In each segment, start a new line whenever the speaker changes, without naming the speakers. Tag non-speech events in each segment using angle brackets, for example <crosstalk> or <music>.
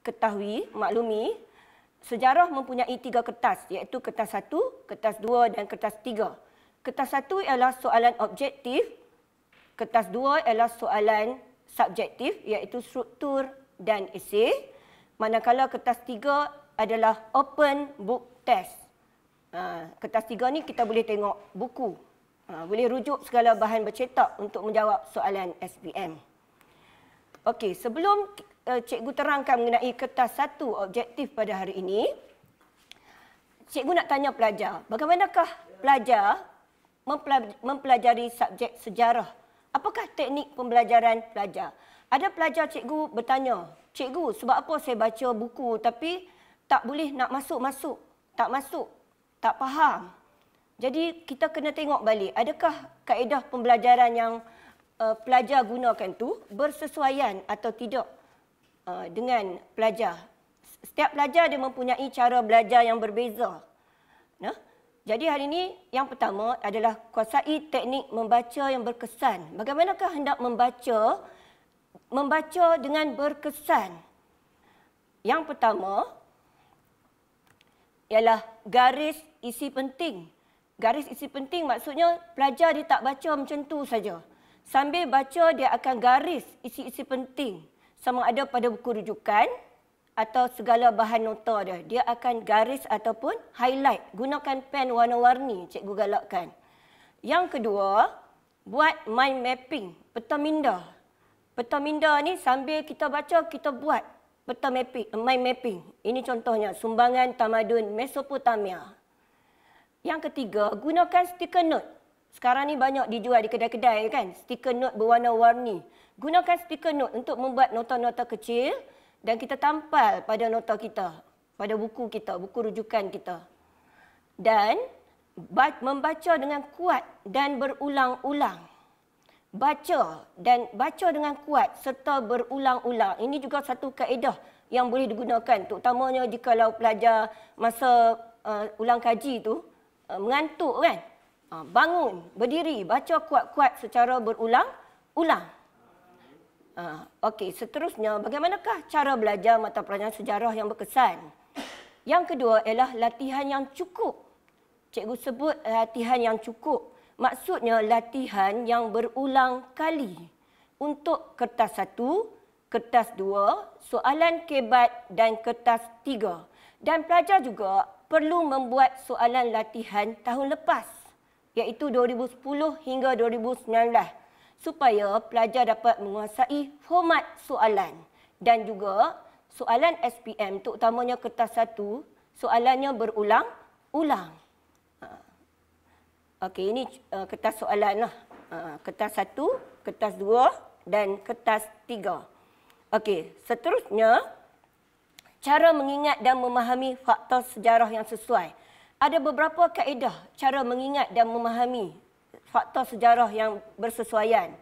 ketahui, maklumi, sejarah mempunyai tiga kertas iaitu kertas satu, kertas dua dan kertas tiga. Kertas satu ialah soalan objektif, kertas dua ialah soalan subjektif iaitu struktur dan esei. Manakala kertas tiga adalah open book test. Ha, kertas tiga ni kita boleh tengok buku. Ha, boleh rujuk segala bahan bercetak untuk menjawab soalan SPM. Okey, sebelum uh, cikgu terangkan mengenai kertas satu objektif pada hari ini, cikgu nak tanya pelajar, bagaimanakah pelajar mempelajari subjek sejarah? Apakah teknik pembelajaran pelajar? Ada pelajar cikgu bertanya, cikgu sebab apa saya baca buku tapi tak boleh nak masuk-masuk, tak masuk, tak faham. Jadi kita kena tengok balik, adakah kaedah pembelajaran yang uh, pelajar gunakan tu bersesuaian atau tidak uh, dengan pelajar. Setiap pelajar dia mempunyai cara belajar yang berbeza. Nah, jadi hari ini yang pertama adalah kuasai teknik membaca yang berkesan. Bagaimanakah hendak membaca membaca dengan berkesan? Yang pertama ialah garis isi penting. Garis isi penting maksudnya pelajar dia tak baca macam tu saja. Sambil baca dia akan garis isi-isi penting sama ada pada buku rujukan atau segala bahan nota dia. Dia akan garis ataupun highlight. Gunakan pen warna-warni cikgu galakkan. Yang kedua, buat mind mapping, peta minda. Peta minda ni sambil kita baca, kita buat peta mapping, mind mapping. Ini contohnya, sumbangan tamadun Mesopotamia. Yang ketiga, gunakan stiker note. Sekarang ni banyak dijual di kedai-kedai kan, stiker note berwarna-warni. Gunakan stiker note untuk membuat nota-nota kecil dan kita tampal pada nota kita, pada buku kita, buku rujukan kita. Dan membaca dengan kuat dan berulang-ulang. Baca dan baca dengan kuat serta berulang-ulang. Ini juga satu kaedah yang boleh digunakan terutamanya jika pelajar masa uh, ulang kaji tu uh, mengantuk kan bangun, berdiri, baca kuat-kuat secara berulang-ulang. Ha, okey, seterusnya bagaimanakah cara belajar mata pelajaran sejarah yang berkesan? Yang kedua ialah latihan yang cukup. Cikgu sebut latihan yang cukup. Maksudnya latihan yang berulang kali. Untuk kertas satu, kertas dua, soalan kebat dan kertas tiga. Dan pelajar juga perlu membuat soalan latihan tahun lepas iaitu 2010 hingga 2019 supaya pelajar dapat menguasai format soalan dan juga soalan SPM terutamanya kertas satu soalannya berulang-ulang. Ha. Okey ini uh, kertas soalan lah. Ha, kertas satu, kertas dua dan kertas tiga. Okey seterusnya cara mengingat dan memahami faktor sejarah yang sesuai ada beberapa kaedah cara mengingat dan memahami faktor sejarah yang bersesuaian.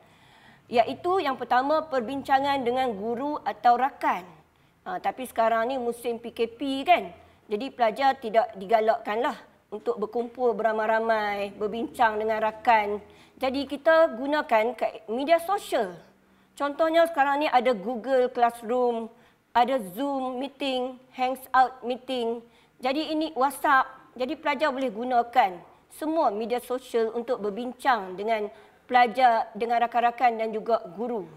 Iaitu yang pertama perbincangan dengan guru atau rakan. Ha, tapi sekarang ni musim PKP kan. Jadi pelajar tidak digalakkanlah untuk berkumpul beramai-ramai, berbincang dengan rakan. Jadi kita gunakan media sosial. Contohnya sekarang ni ada Google Classroom, ada Zoom meeting, Hangout meeting. Jadi ini WhatsApp, jadi pelajar boleh gunakan semua media sosial untuk berbincang dengan pelajar, dengan rakan-rakan dan juga guru.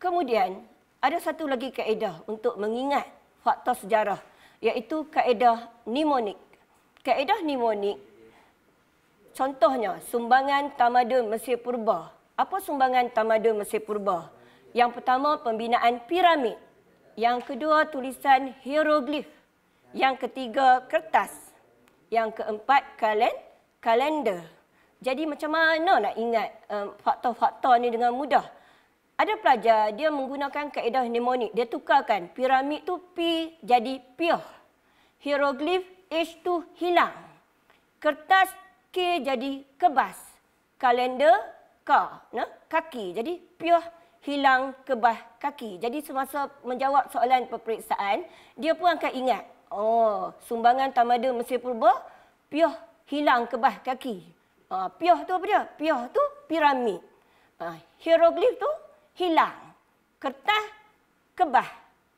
Kemudian, ada satu lagi kaedah untuk mengingat faktor sejarah iaitu kaedah mnemonik. Kaedah mnemonik contohnya sumbangan tamadun Mesir Purba. Apa sumbangan tamadun Mesir Purba? Yang pertama pembinaan piramid. Yang kedua tulisan hieroglif. Yang ketiga kertas. Yang keempat, kalen, kalender. Jadi macam mana nak ingat um, faktor-faktor ni dengan mudah? Ada pelajar, dia menggunakan kaedah mnemonik. Dia tukarkan piramid tu P jadi pioh. Hieroglif H tu hilang. Kertas K jadi kebas. Kalender K, nah, kaki. Jadi pioh hilang kebas kaki. Jadi semasa menjawab soalan peperiksaan, dia pun akan ingat Oh, sumbangan tamadun Mesir Purba, pioh hilang kebah kaki. Uh, pioh tu apa dia? Pioh tu piramid. Uh, hieroglif tu hilang. Kertas kebah.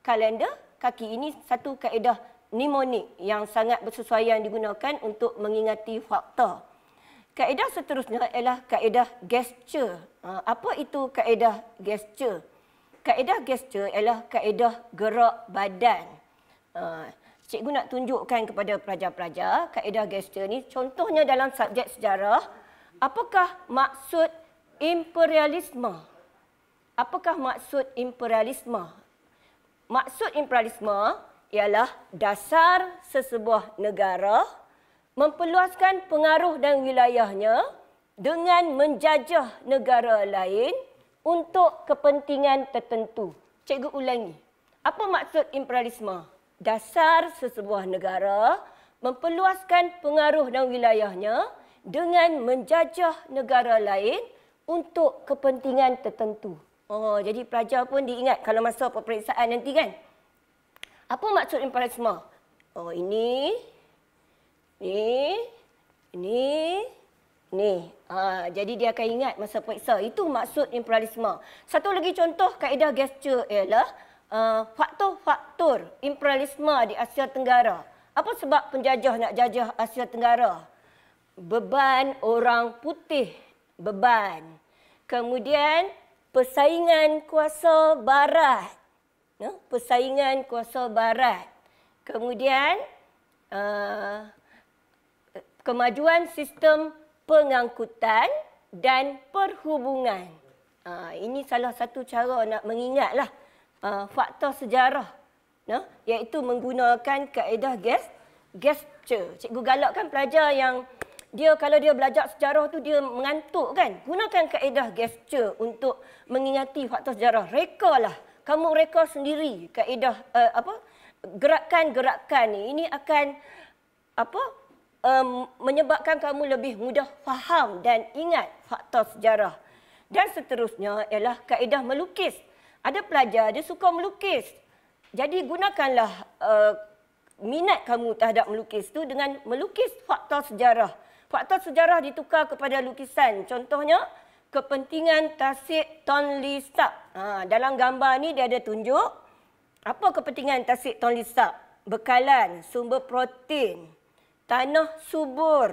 Kalender kaki ini satu kaedah mnemonik yang sangat bersesuaian digunakan untuk mengingati fakta. Kaedah seterusnya ialah kaedah gesture. Ha, apa itu kaedah gesture? Kaedah gesture ialah kaedah gerak badan. Ha, cikgu nak tunjukkan kepada pelajar-pelajar kaedah gesture ni. Contohnya dalam subjek sejarah, apakah maksud imperialisme? Apakah maksud imperialisme? Maksud imperialisme ialah dasar sesebuah negara memperluaskan pengaruh dan wilayahnya dengan menjajah negara lain untuk kepentingan tertentu. Cikgu ulangi. Apa maksud imperialisme? Dasar sesebuah negara memperluaskan pengaruh dan wilayahnya dengan menjajah negara lain untuk kepentingan tertentu. Oh, jadi pelajar pun diingat kalau masa peperiksaan nanti kan. Apa maksud imperialisme? Oh, ini. Ini. Ini. Ini. Ha, jadi dia akan ingat masa periksa. Itu maksud imperialisme. Satu lagi contoh kaedah gesture ialah uh, faktor-faktor imperialisme di Asia Tenggara. Apa sebab penjajah nak jajah Asia Tenggara? Beban orang putih. Beban. Kemudian persaingan kuasa barat. No? Persaingan kuasa barat. Kemudian uh, kemajuan sistem pengangkutan dan perhubungan. Uh, ini salah satu cara nak mengingatlah uh, faktor sejarah. No? Iaitu menggunakan kaedah ges, gesture. Cikgu galakkan pelajar yang dia kalau dia belajar sejarah tu dia mengantuk kan. Gunakan kaedah gesture untuk mengingati faktor sejarah. Rekalah. Kamu reka sendiri kaedah uh, apa gerakan-gerakan ni. Ini akan apa um, menyebabkan kamu lebih mudah faham dan ingat faktor sejarah. Dan seterusnya ialah kaedah melukis. Ada pelajar dia suka melukis. Jadi gunakanlah uh, minat kamu terhadap melukis tu dengan melukis faktor sejarah fakta sejarah ditukar kepada lukisan. Contohnya, kepentingan tasik Tonle Sap. Ha, dalam gambar ni dia ada tunjuk apa kepentingan tasik Tonle Sap. Bekalan, sumber protein, tanah subur,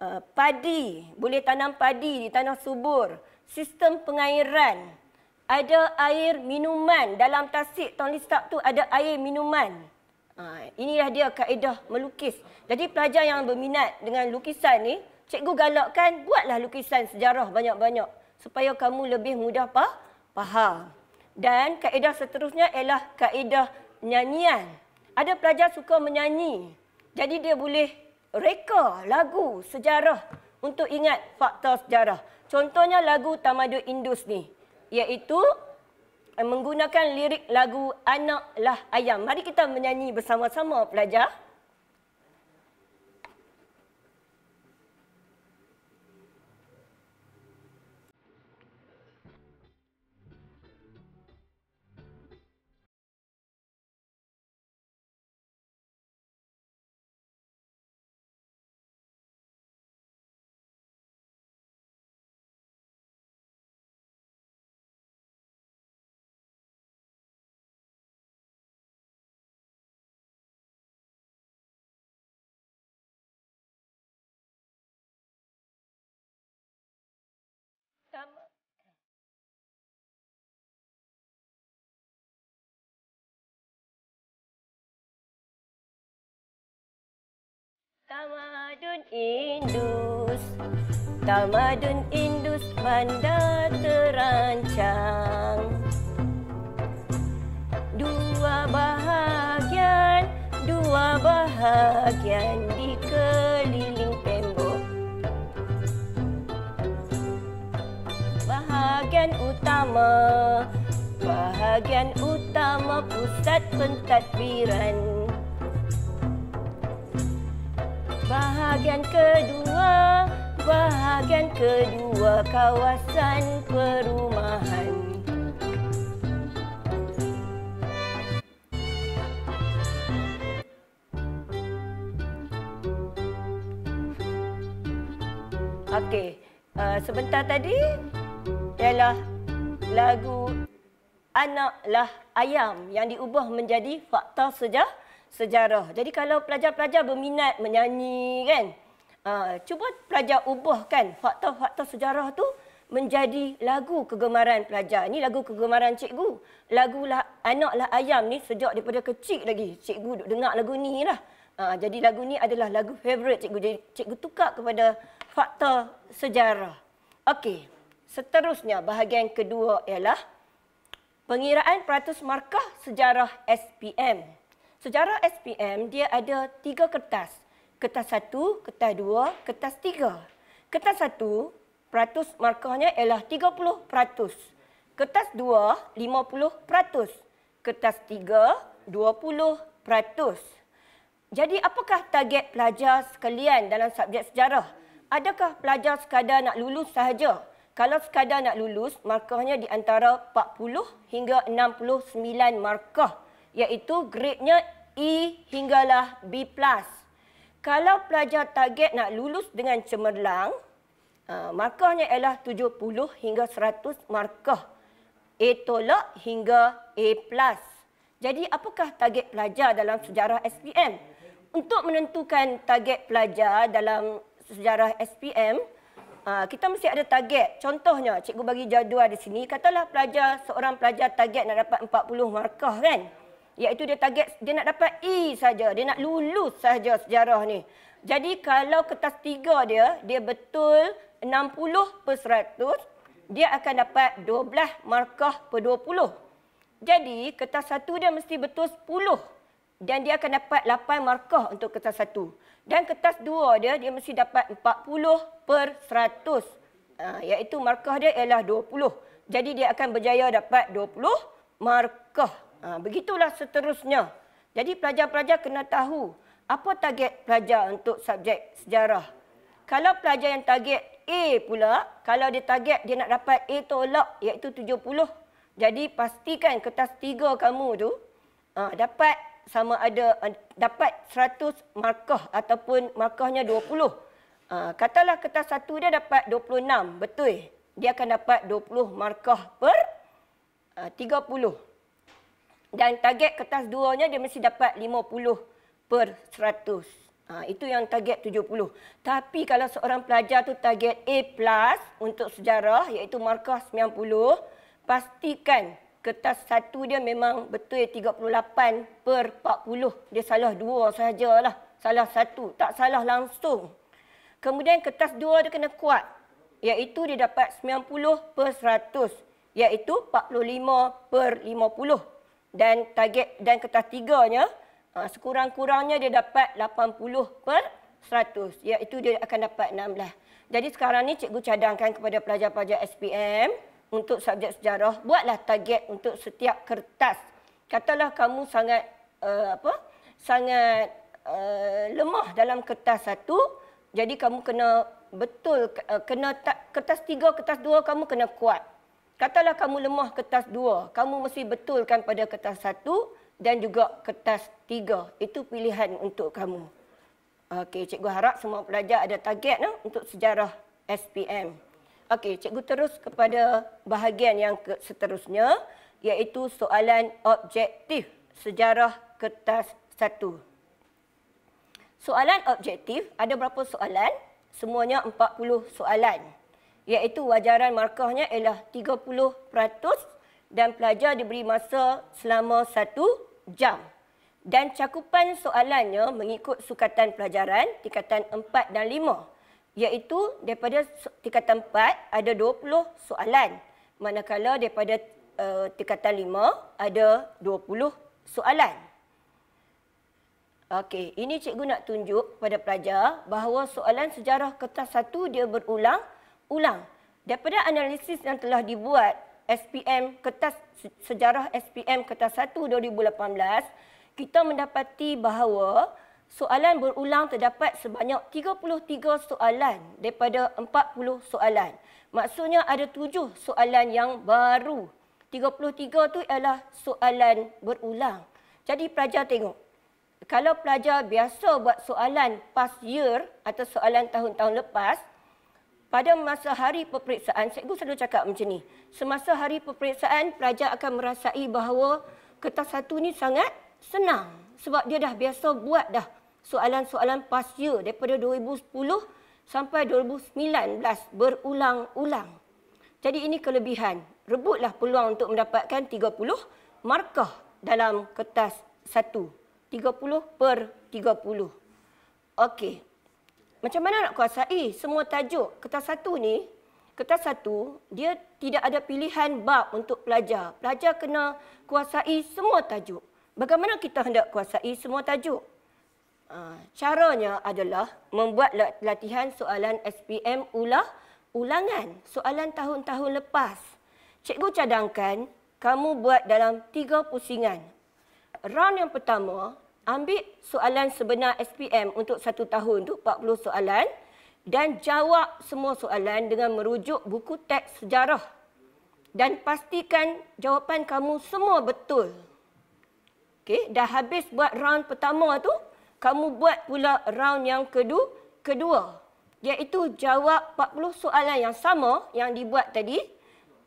uh, padi, boleh tanam padi di tanah subur, sistem pengairan, ada air minuman. Dalam tasik Tonle Sap tu ada air minuman. Ha, inilah dia kaedah melukis. Jadi pelajar yang berminat dengan lukisan ni, cikgu galakkan buatlah lukisan sejarah banyak-banyak supaya kamu lebih mudah pa faham. Dan kaedah seterusnya ialah kaedah nyanyian. Ada pelajar suka menyanyi. Jadi dia boleh reka lagu sejarah untuk ingat fakta sejarah. Contohnya lagu Tamadun Indus ni. Iaitu menggunakan lirik lagu Anaklah Ayam. Mari kita menyanyi bersama-sama pelajar. Tamadun Indus. Tamadun Indus bandar terancang. Dua bahagian Dua bahagian dikeliling tembok. Bahagian utama Bahagian utama pusat pentadbiran Bahagian kedua, bahagian kedua kawasan perumahan. Okey, uh, sebentar tadi ialah lagu anaklah ayam yang diubah menjadi fakta sejarah. Sejarah. Jadi kalau pelajar-pelajar berminat menyanyi kan, uh, cuba pelajar ubahkan fakta-fakta sejarah tu menjadi lagu kegemaran pelajar. Ini lagu kegemaran cikgu. Lagu lah, Anaklah Ayam ni sejak daripada kecil lagi. Cikgu duk dengar lagu ni lah. Uh, jadi lagu ni adalah lagu favourite cikgu. Jadi cikgu tukar kepada fakta sejarah. Okey, seterusnya bahagian kedua ialah pengiraan peratus markah sejarah SPM. Sejarah SPM dia ada tiga kertas. Kertas satu, kertas dua, kertas tiga. Kertas satu, peratus markahnya ialah 30 peratus. Kertas dua, 50 peratus. Kertas tiga, 20 peratus. Jadi apakah target pelajar sekalian dalam subjek sejarah? Adakah pelajar sekadar nak lulus sahaja? Kalau sekadar nak lulus, markahnya di antara 40 hingga 69 markah iaitu gradenya E hinggalah B+. Kalau pelajar target nak lulus dengan cemerlang, uh, markahnya ialah 70 hingga 100 markah. A tolak hingga A+. Jadi apakah target pelajar dalam sejarah SPM? Untuk menentukan target pelajar dalam sejarah SPM, Ha, kita mesti ada target. Contohnya, cikgu bagi jadual di sini. Katalah pelajar, seorang pelajar target nak dapat 40 markah kan. Iaitu dia target, dia nak dapat E saja. Dia nak lulus saja sejarah ni. Jadi kalau kertas tiga dia, dia betul 60 per 100, dia akan dapat 12 markah per 20. Jadi kertas satu dia mesti betul 10 dan dia akan dapat 8 markah untuk kertas satu. Dan kertas dua dia, dia mesti dapat 40 per 100. Ha, iaitu markah dia ialah 20. Jadi dia akan berjaya dapat 20 markah. Ha, begitulah seterusnya. Jadi pelajar-pelajar kena tahu apa target pelajar untuk subjek sejarah. Kalau pelajar yang target A pula, kalau dia target dia nak dapat A tolak iaitu 70. Jadi pastikan kertas tiga kamu tu ha, dapat sama ada dapat 100 markah ataupun markahnya 20. Uh, ah, katalah kertas satu dia dapat 26, betul. Dia akan dapat 20 markah per uh, 30. Dan target kertas duanya dia mesti dapat 50 per 100. Ha, itu yang target 70. Tapi kalau seorang pelajar tu target A plus untuk sejarah iaitu markah 90, pastikan kertas satu dia memang betul 38 per 40. Dia salah dua sahajalah. Salah satu. Tak salah langsung. Kemudian kertas dua dia kena kuat. Iaitu dia dapat 90 per 100. Iaitu 45 per 50. Dan target dan kertas tiganya ha, sekurang-kurangnya dia dapat 80 per 100. Iaitu dia akan dapat 16. Jadi sekarang ni cikgu cadangkan kepada pelajar-pelajar SPM untuk subjek sejarah, buatlah target untuk setiap kertas. Katalah kamu sangat uh, apa? Sangat uh, lemah dalam kertas satu, jadi kamu kena betul uh, kena ta- kertas tiga, kertas dua kamu kena kuat. Katalah kamu lemah kertas dua, kamu mesti betulkan pada kertas satu dan juga kertas tiga. Itu pilihan untuk kamu. Okey, cikgu harap semua pelajar ada target no, untuk sejarah SPM. Okey, cikgu terus kepada bahagian yang seterusnya iaitu soalan objektif sejarah kertas satu. Soalan objektif ada berapa soalan? Semuanya 40 soalan. Iaitu wajaran markahnya ialah 30% dan pelajar diberi masa selama satu jam. Dan cakupan soalannya mengikut sukatan pelajaran tingkatan 4 dan 5 iaitu daripada tingkatan 4 ada 20 soalan manakala daripada uh, tingkatan 5 ada 20 soalan. Okey, ini cikgu nak tunjuk kepada pelajar bahawa soalan sejarah kertas satu dia berulang-ulang. Daripada analisis yang telah dibuat SPM kertas sejarah SPM kertas 1 2018, kita mendapati bahawa soalan berulang terdapat sebanyak 33 soalan daripada 40 soalan. Maksudnya ada 7 soalan yang baru. 33 tu ialah soalan berulang. Jadi pelajar tengok. Kalau pelajar biasa buat soalan past year atau soalan tahun-tahun lepas, pada masa hari peperiksaan, cikgu selalu cakap macam ni. Semasa hari peperiksaan, pelajar akan merasai bahawa kertas satu ni sangat senang. Sebab dia dah biasa buat dah soalan-soalan past year daripada 2010 sampai 2019 berulang-ulang. Jadi ini kelebihan. Rebutlah peluang untuk mendapatkan 30 markah dalam kertas satu. 30 per 30. Okey. Macam mana nak kuasai semua tajuk kertas satu ni? Kertas satu, dia tidak ada pilihan bab untuk pelajar. Pelajar kena kuasai semua tajuk. Bagaimana kita hendak kuasai semua tajuk? Uh, caranya adalah membuat latihan soalan SPM ulah ulangan soalan tahun-tahun lepas. Cikgu cadangkan kamu buat dalam tiga pusingan. Round yang pertama, ambil soalan sebenar SPM untuk satu tahun tu 40 soalan dan jawab semua soalan dengan merujuk buku teks sejarah dan pastikan jawapan kamu semua betul. Okey, dah habis buat round pertama tu, kamu buat pula round yang kedua, kedua iaitu jawab 40 soalan yang sama yang dibuat tadi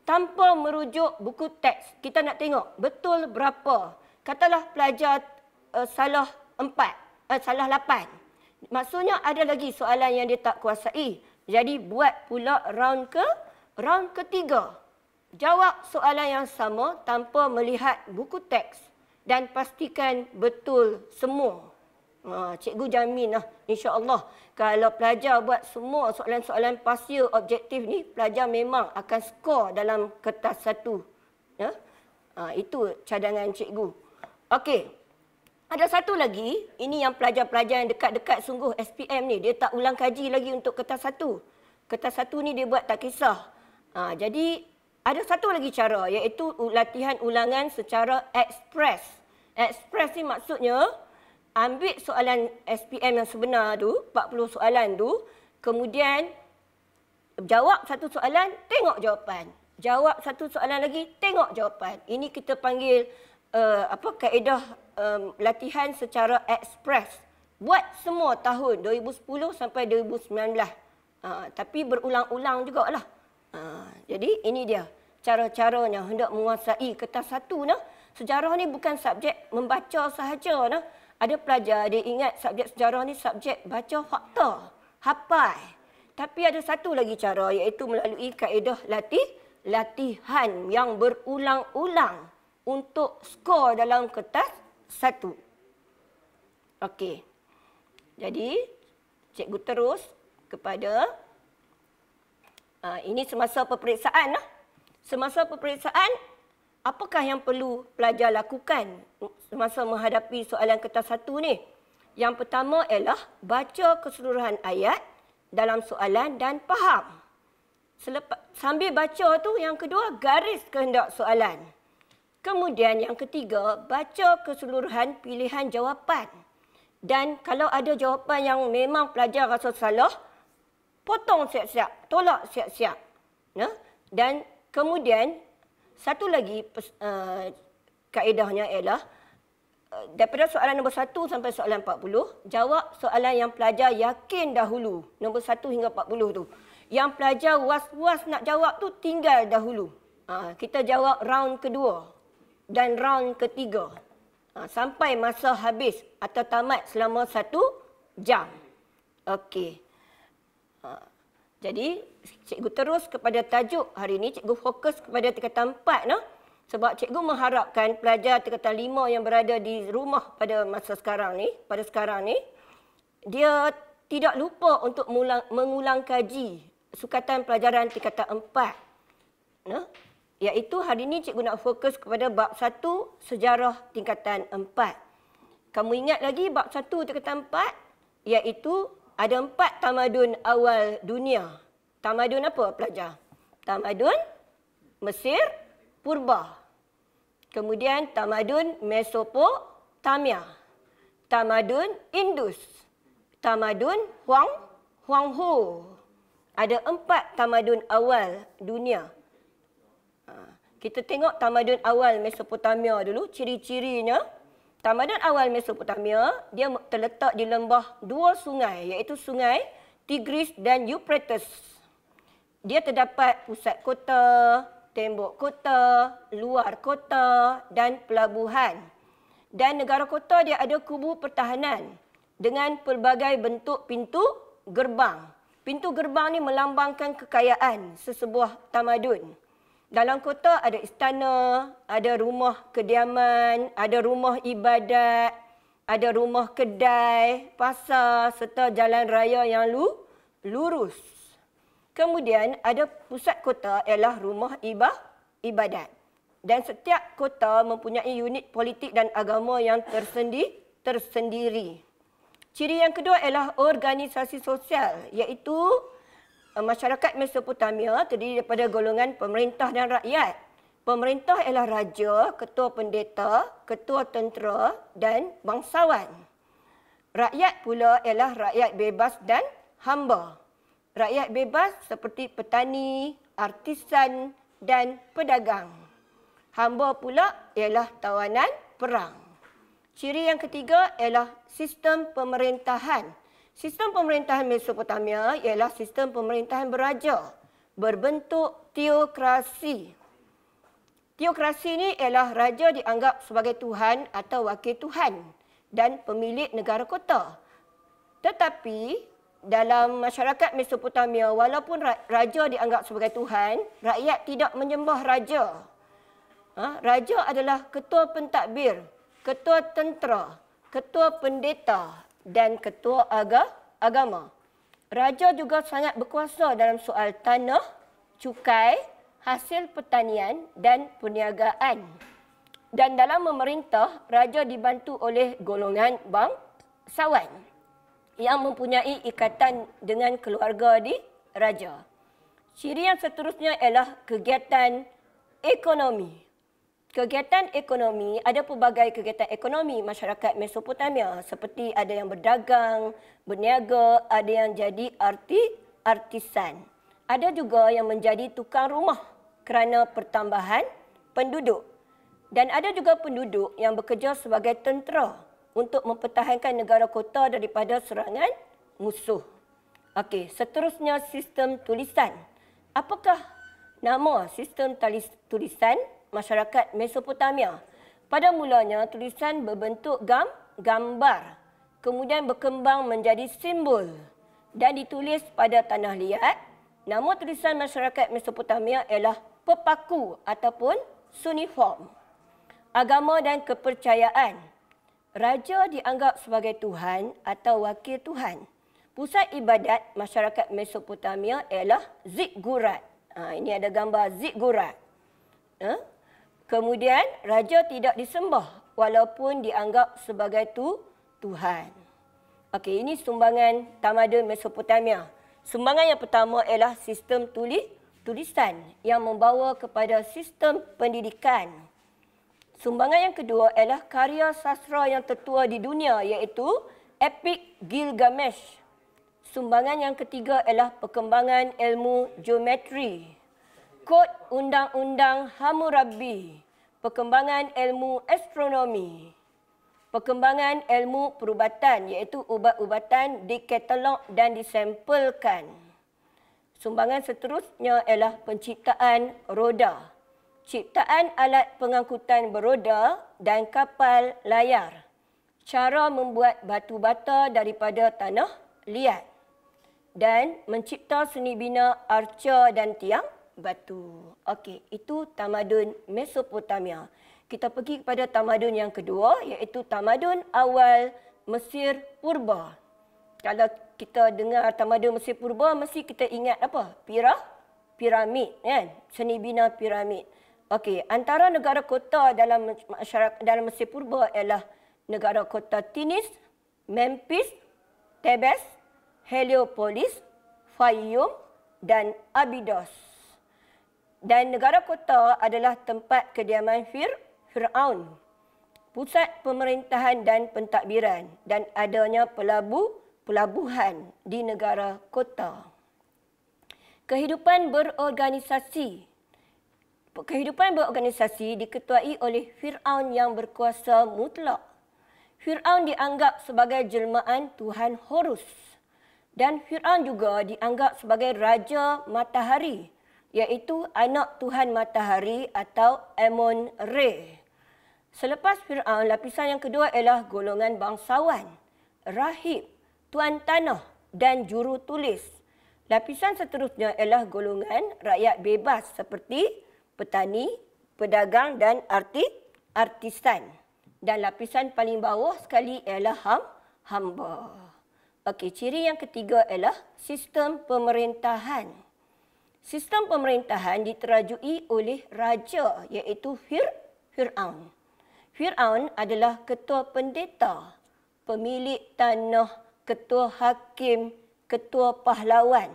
tanpa merujuk buku teks. Kita nak tengok betul berapa. Katalah pelajar uh, salah empat, uh, salah lapan. Maksudnya ada lagi soalan yang dia tak kuasai. Jadi buat pula round ke round ketiga. Jawab soalan yang sama tanpa melihat buku teks dan pastikan betul semua. Ha, cikgu jamin lah insyaAllah kalau pelajar buat semua soalan-soalan pasir objektif ni, pelajar memang akan skor dalam kertas satu. Ya? Ha, itu cadangan cikgu. Okey, ada satu lagi, ini yang pelajar-pelajar yang dekat-dekat sungguh SPM ni, dia tak ulang kaji lagi untuk kertas satu. Kertas satu ni dia buat tak kisah. Ha, jadi, ada satu lagi cara, iaitu latihan ulangan secara ekspres. Ekspres ni maksudnya, ambil soalan SPM yang sebenar tu, 40 soalan tu, kemudian jawab satu soalan, tengok jawapan. Jawab satu soalan lagi, tengok jawapan. Ini kita panggil uh, apa kaedah um, latihan secara ekspres. Buat semua tahun 2010 sampai 2019. Uh, ah, tapi berulang-ulang jugalah. Uh, jadi ini dia cara-caranya hendak menguasai kertas satu. Nah. Sejarah ni bukan subjek membaca sahaja. Nah. Ada pelajar dia ingat subjek sejarah ni subjek baca fakta. Hafal. Tapi ada satu lagi cara iaitu melalui kaedah latih, latihan yang berulang-ulang untuk skor dalam kertas satu. Okey. Jadi, cikgu terus kepada uh, ini semasa peperiksaan. Lah. Semasa peperiksaan, apakah yang perlu pelajar lakukan semasa menghadapi soalan kertas satu ni? Yang pertama ialah baca keseluruhan ayat dalam soalan dan faham. Selepas, sambil baca tu, yang kedua garis kehendak soalan. Kemudian yang ketiga, baca keseluruhan pilihan jawapan. Dan kalau ada jawapan yang memang pelajar rasa salah, potong siap-siap, tolak siap-siap. Ya? Dan kemudian, satu lagi uh, kaedahnya ialah, uh, daripada soalan nombor satu sampai soalan empat puluh, jawab soalan yang pelajar yakin dahulu, nombor satu hingga empat puluh tu. Yang pelajar was-was nak jawab tu tinggal dahulu. Uh, kita jawab round kedua dan round ketiga. Ha, sampai masa habis atau tamat selama satu jam. Okey. Ha, jadi, cikgu terus kepada tajuk hari ini. Cikgu fokus kepada tingkatan empat. No? Sebab cikgu mengharapkan pelajar tingkatan lima yang berada di rumah pada masa sekarang ni, pada sekarang ni, dia tidak lupa untuk mengulang, mengulang kaji sukatan pelajaran tingkatan empat. No? Iaitu hari ini cikgu nak fokus kepada bab satu sejarah tingkatan empat. Kamu ingat lagi bab satu tingkatan empat iaitu ada empat tamadun awal dunia. Tamadun apa pelajar? Tamadun Mesir Purba. Kemudian tamadun Mesopotamia. Tamadun Indus. Tamadun Huang Huang Ho. Ada empat tamadun awal dunia. Kita tengok tamadun awal Mesopotamia dulu, ciri-cirinya. Tamadun awal Mesopotamia, dia terletak di lembah dua sungai, iaitu sungai Tigris dan Euphrates. dia terdapat pusat kota, tembok kota, luar kota dan pelabuhan. Dan negara kota dia ada kubu pertahanan dengan pelbagai bentuk pintu gerbang. Pintu gerbang ni melambangkan kekayaan sesebuah tamadun. Dalam kota ada istana, ada rumah kediaman, ada rumah ibadat, ada rumah kedai, pasar serta jalan raya yang lu, lurus. Kemudian ada pusat kota ialah rumah ibah, ibadat. Dan setiap kota mempunyai unit politik dan agama yang tersendi, tersendiri. Ciri yang kedua ialah organisasi sosial iaitu masyarakat Mesopotamia terdiri daripada golongan pemerintah dan rakyat. Pemerintah ialah raja, ketua pendeta, ketua tentera dan bangsawan. Rakyat pula ialah rakyat bebas dan hamba. Rakyat bebas seperti petani, artisan dan pedagang. Hamba pula ialah tawanan perang. Ciri yang ketiga ialah sistem pemerintahan. Sistem pemerintahan Mesopotamia ialah sistem pemerintahan beraja berbentuk teokrasi. Teokrasi ini ialah raja dianggap sebagai tuhan atau wakil tuhan dan pemilik negara kota. Tetapi dalam masyarakat Mesopotamia walaupun raja dianggap sebagai tuhan, rakyat tidak menyembah raja. Ha? Raja adalah ketua pentadbir, ketua tentera, ketua pendeta dan ketua aga, agama. Raja juga sangat berkuasa dalam soal tanah, cukai, hasil pertanian dan perniagaan. Dan dalam memerintah, raja dibantu oleh golongan bangsawan yang mempunyai ikatan dengan keluarga di raja. Ciri yang seterusnya ialah kegiatan ekonomi. Kegiatan ekonomi, ada pelbagai kegiatan ekonomi masyarakat Mesopotamia seperti ada yang berdagang, berniaga, ada yang jadi arti artisan. Ada juga yang menjadi tukang rumah kerana pertambahan penduduk. Dan ada juga penduduk yang bekerja sebagai tentera untuk mempertahankan negara kota daripada serangan musuh. Okey, seterusnya sistem tulisan. Apakah nama sistem tulisan masyarakat Mesopotamia. Pada mulanya tulisan berbentuk gam, gambar, kemudian berkembang menjadi simbol dan ditulis pada tanah liat. Nama tulisan masyarakat Mesopotamia ialah pepaku ataupun suniform. Agama dan kepercayaan. Raja dianggap sebagai Tuhan atau wakil Tuhan. Pusat ibadat masyarakat Mesopotamia ialah Zikgurat. Ha, ini ada gambar Zikgurat. Ha? Kemudian raja tidak disembah walaupun dianggap sebagai tu Tuhan. Okey, ini sumbangan tamadun Mesopotamia. Sumbangan yang pertama ialah sistem tulis tulisan yang membawa kepada sistem pendidikan. Sumbangan yang kedua ialah karya sastra yang tertua di dunia iaitu Epic Gilgamesh. Sumbangan yang ketiga ialah perkembangan ilmu geometri. Kod Undang-Undang Hammurabi perkembangan ilmu astronomi, perkembangan ilmu perubatan iaitu ubat-ubatan dikatalog dan disampelkan. Sumbangan seterusnya ialah penciptaan roda, ciptaan alat pengangkutan beroda dan kapal layar, cara membuat batu bata daripada tanah liat dan mencipta seni bina arca dan tiang batu. Okey, itu tamadun Mesopotamia. Kita pergi kepada tamadun yang kedua iaitu tamadun awal Mesir Purba. Kalau kita dengar tamadun Mesir Purba mesti kita ingat apa? Pirah piramid kan? Seni bina piramid. Okey, antara negara kota dalam masyarakat dalam Mesir Purba ialah negara kota Tinis, Memphis, Thebes, Heliopolis, Fayum dan Abydos. Dan negara kota adalah tempat kediaman Fir, Fir'aun. Pusat pemerintahan dan pentadbiran dan adanya pelabu, pelabuhan di negara kota. Kehidupan berorganisasi. Kehidupan berorganisasi diketuai oleh Fir'aun yang berkuasa mutlak. Fir'aun dianggap sebagai jelmaan Tuhan Horus. Dan Fir'aun juga dianggap sebagai Raja Matahari iaitu anak Tuhan Matahari atau Amun-Re. Selepas Fir'aun, lapisan yang kedua ialah golongan bangsawan, rahib, tuan tanah dan juru tulis. Lapisan seterusnya ialah golongan rakyat bebas seperti petani, pedagang dan arti, artisan. Dan lapisan paling bawah sekali ialah ham, hamba. Okey, ciri yang ketiga ialah sistem pemerintahan. Sistem pemerintahan diterajui oleh raja iaitu Fir Fir'aun. Fir'aun adalah ketua pendeta, pemilik tanah, ketua hakim, ketua pahlawan.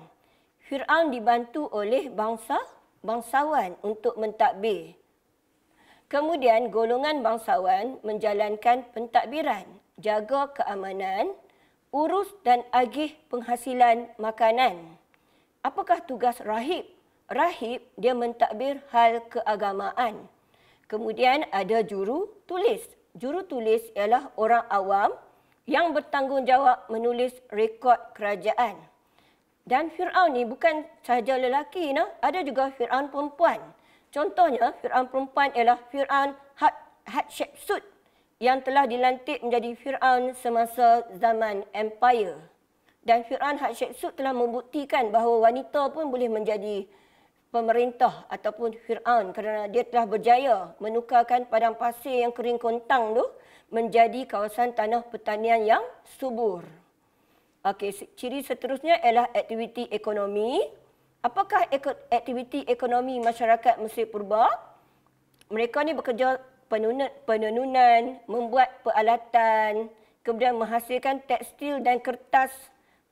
Fir'aun dibantu oleh bangsa bangsawan untuk mentadbir. Kemudian golongan bangsawan menjalankan pentadbiran, jaga keamanan, urus dan agih penghasilan makanan. Apakah tugas rahib? Rahib dia mentadbir hal keagamaan. Kemudian ada juru tulis. Juru tulis ialah orang awam yang bertanggungjawab menulis rekod kerajaan. Dan Fir'aun ni bukan sahaja lelaki, no? ada juga Fir'aun perempuan. Contohnya, Fir'aun perempuan ialah Fir'aun Hatshepsut yang telah dilantik menjadi Fir'aun semasa zaman Empire. Dan Fir'aun Hatshepsut telah membuktikan bahawa wanita pun boleh menjadi pemerintah ataupun Fir'aun kerana dia telah berjaya menukarkan padang pasir yang kering kontang tu menjadi kawasan tanah pertanian yang subur. Okey, ciri seterusnya ialah aktiviti ekonomi. Apakah aktiviti ekonomi masyarakat Mesir Purba? Mereka ni bekerja penenunan, membuat peralatan, kemudian menghasilkan tekstil dan kertas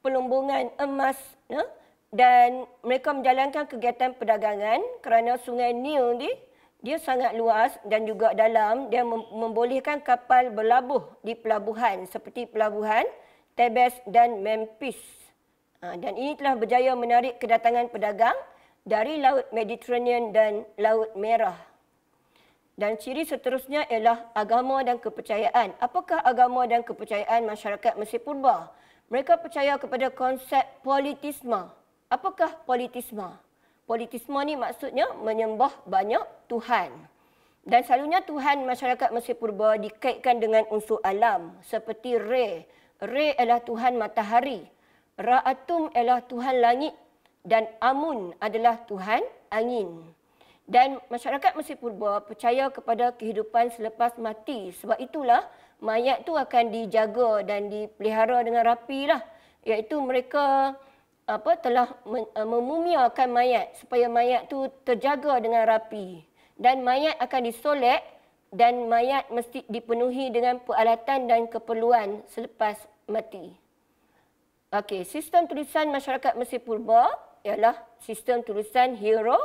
pelumbungan emas ya? dan mereka menjalankan kegiatan perdagangan kerana sungai Nil ni dia sangat luas dan juga dalam dia membolehkan kapal berlabuh di pelabuhan seperti pelabuhan Tebes dan Memphis. Ha, dan ini telah berjaya menarik kedatangan pedagang dari Laut Mediterranean dan Laut Merah. Dan ciri seterusnya ialah agama dan kepercayaan. Apakah agama dan kepercayaan masyarakat Mesir Purba? Mereka percaya kepada konsep politisme. Apakah politisme? Politisme ni maksudnya menyembah banyak Tuhan. Dan selalunya Tuhan masyarakat Mesir Purba dikaitkan dengan unsur alam seperti Re. Re adalah Tuhan matahari. Ra'atum adalah Tuhan langit. Dan Amun adalah Tuhan angin. Dan masyarakat Mesir Purba percaya kepada kehidupan selepas mati. Sebab itulah mayat tu akan dijaga dan dipelihara dengan rapi lah. Iaitu mereka apa telah eh, memumiakan mayat supaya mayat tu terjaga dengan rapi. Dan mayat akan disolek dan mayat mesti dipenuhi dengan peralatan dan keperluan selepas mati. Okey, sistem tulisan masyarakat Mesir Purba ialah sistem tulisan hero